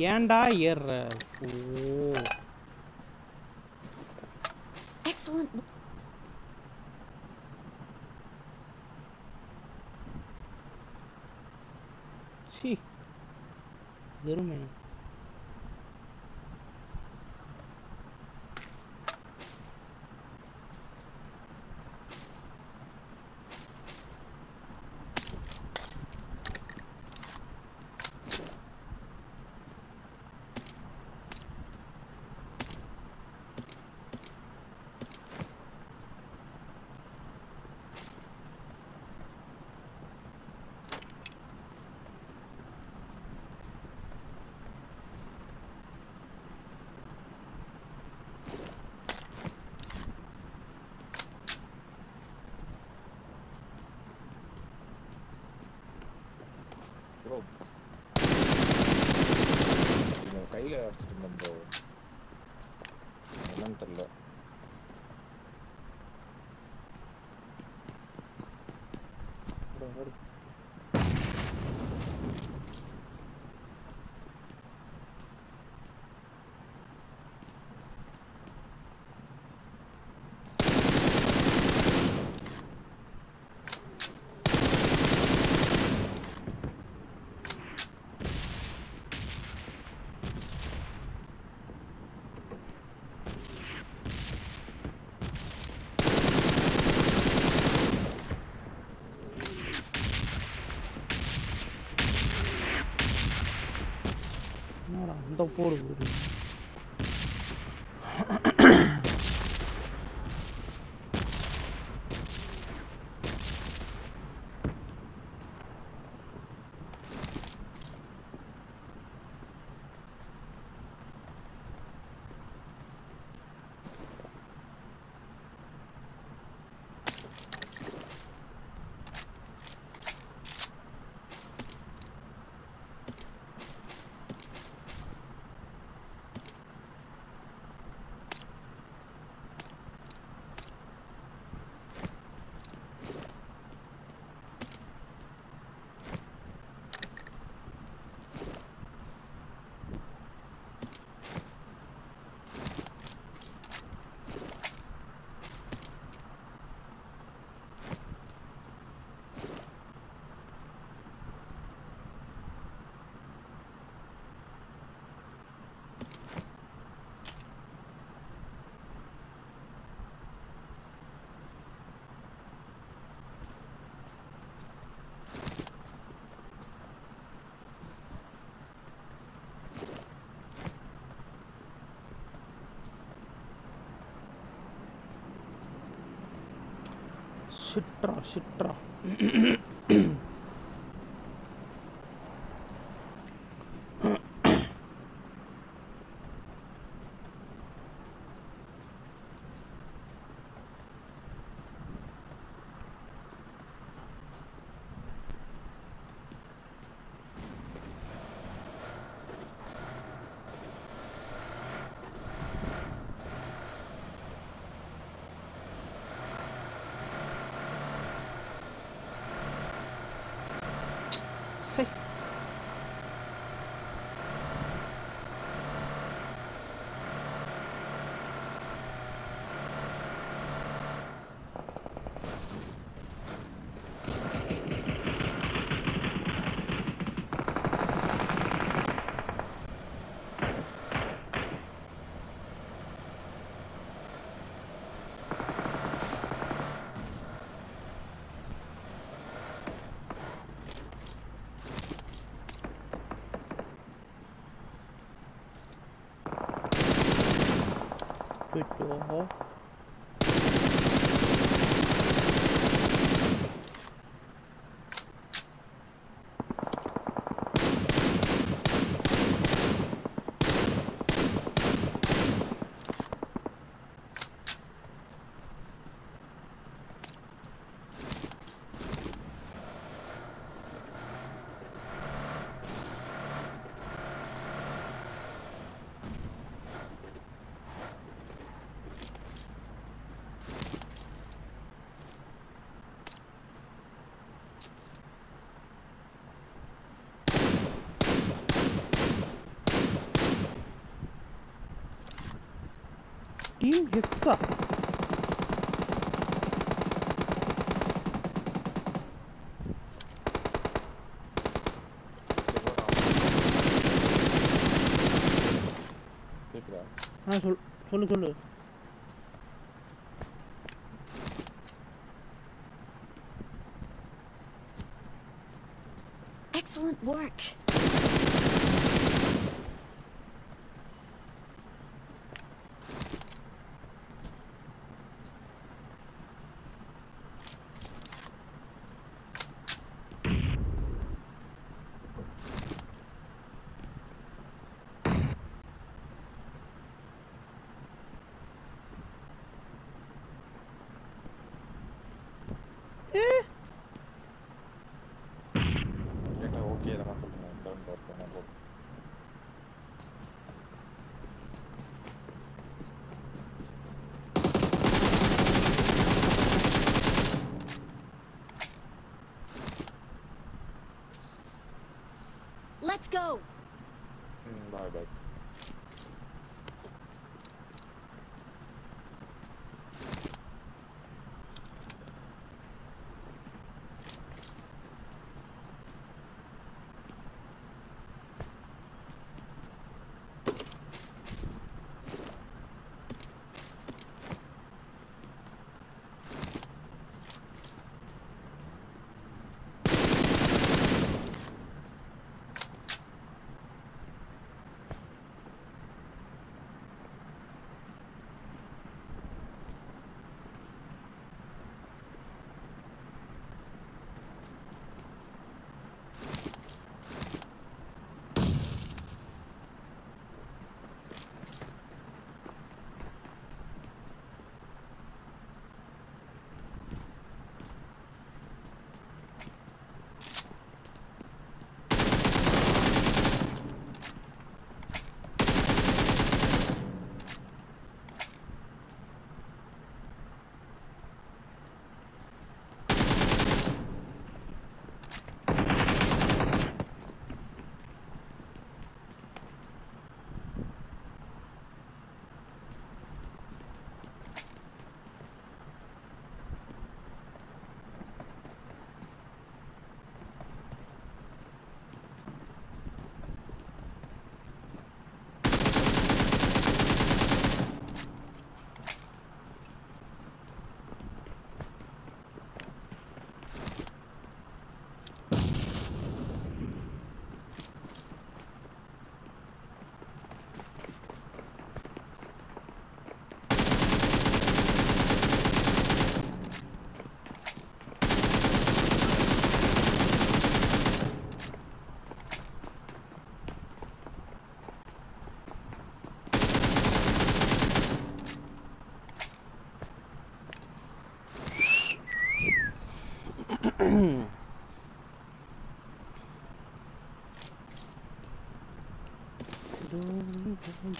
ஏன்டா ஏறுற ஓ Excellent. சி எருமை என்னன்னு தெரியல என்னடா அந்த போடு You hipsa. हाँ सुन सुन सुन Excellent work. go!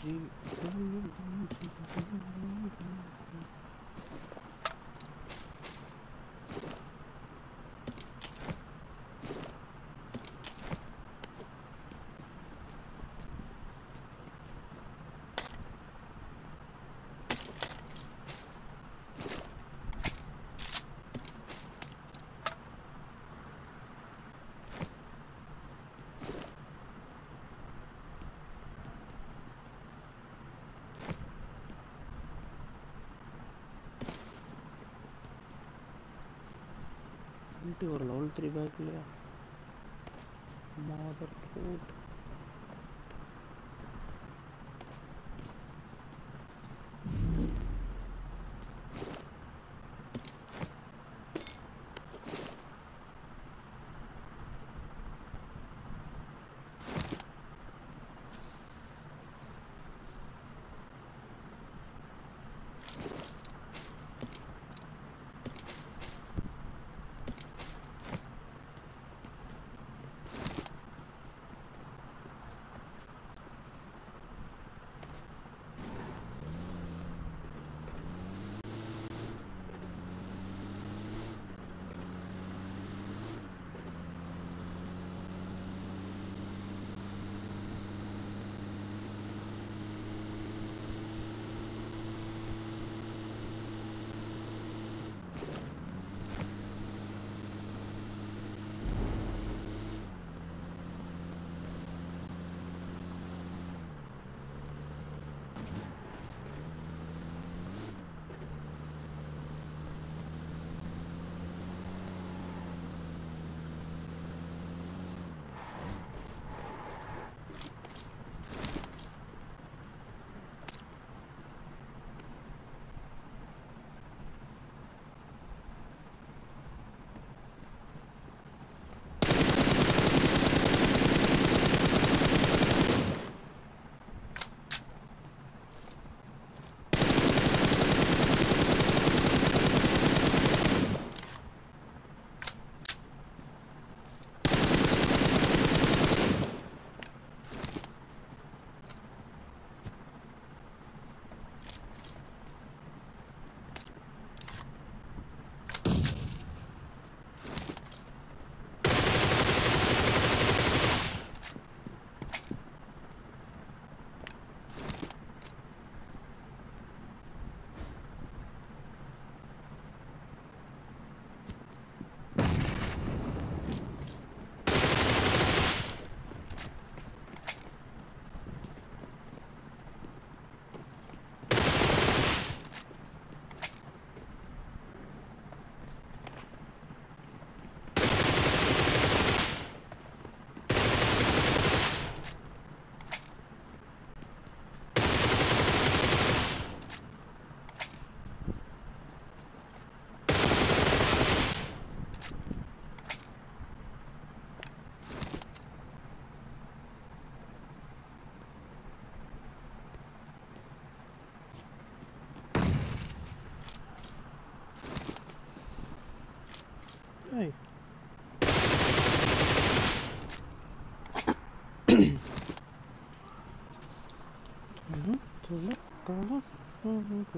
Actually, ஒரு லெவல் த்ரீ பேக் இல்லையா மாதர்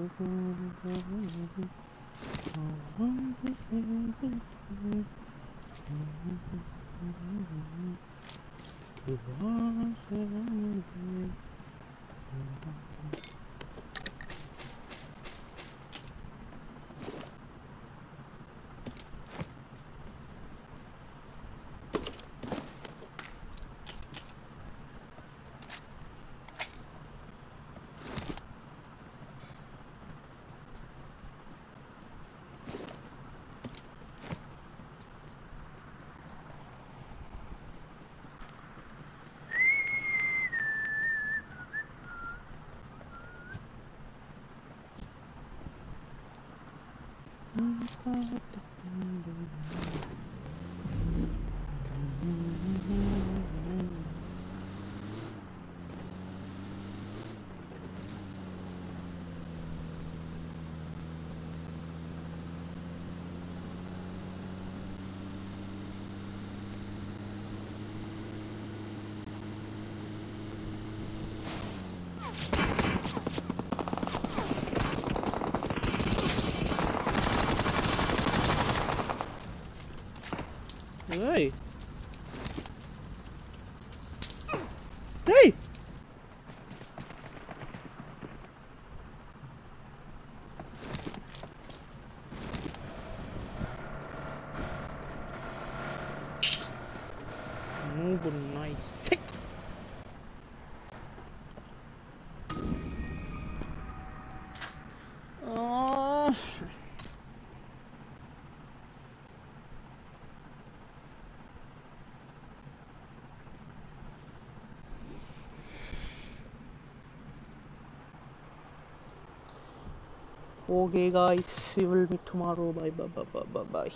Mm-hmm. Oh. เฮ้ย Okay, guys, we will meet tomorrow. Bye, bye, bye, bye, bye, bye.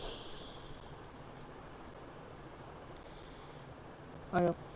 I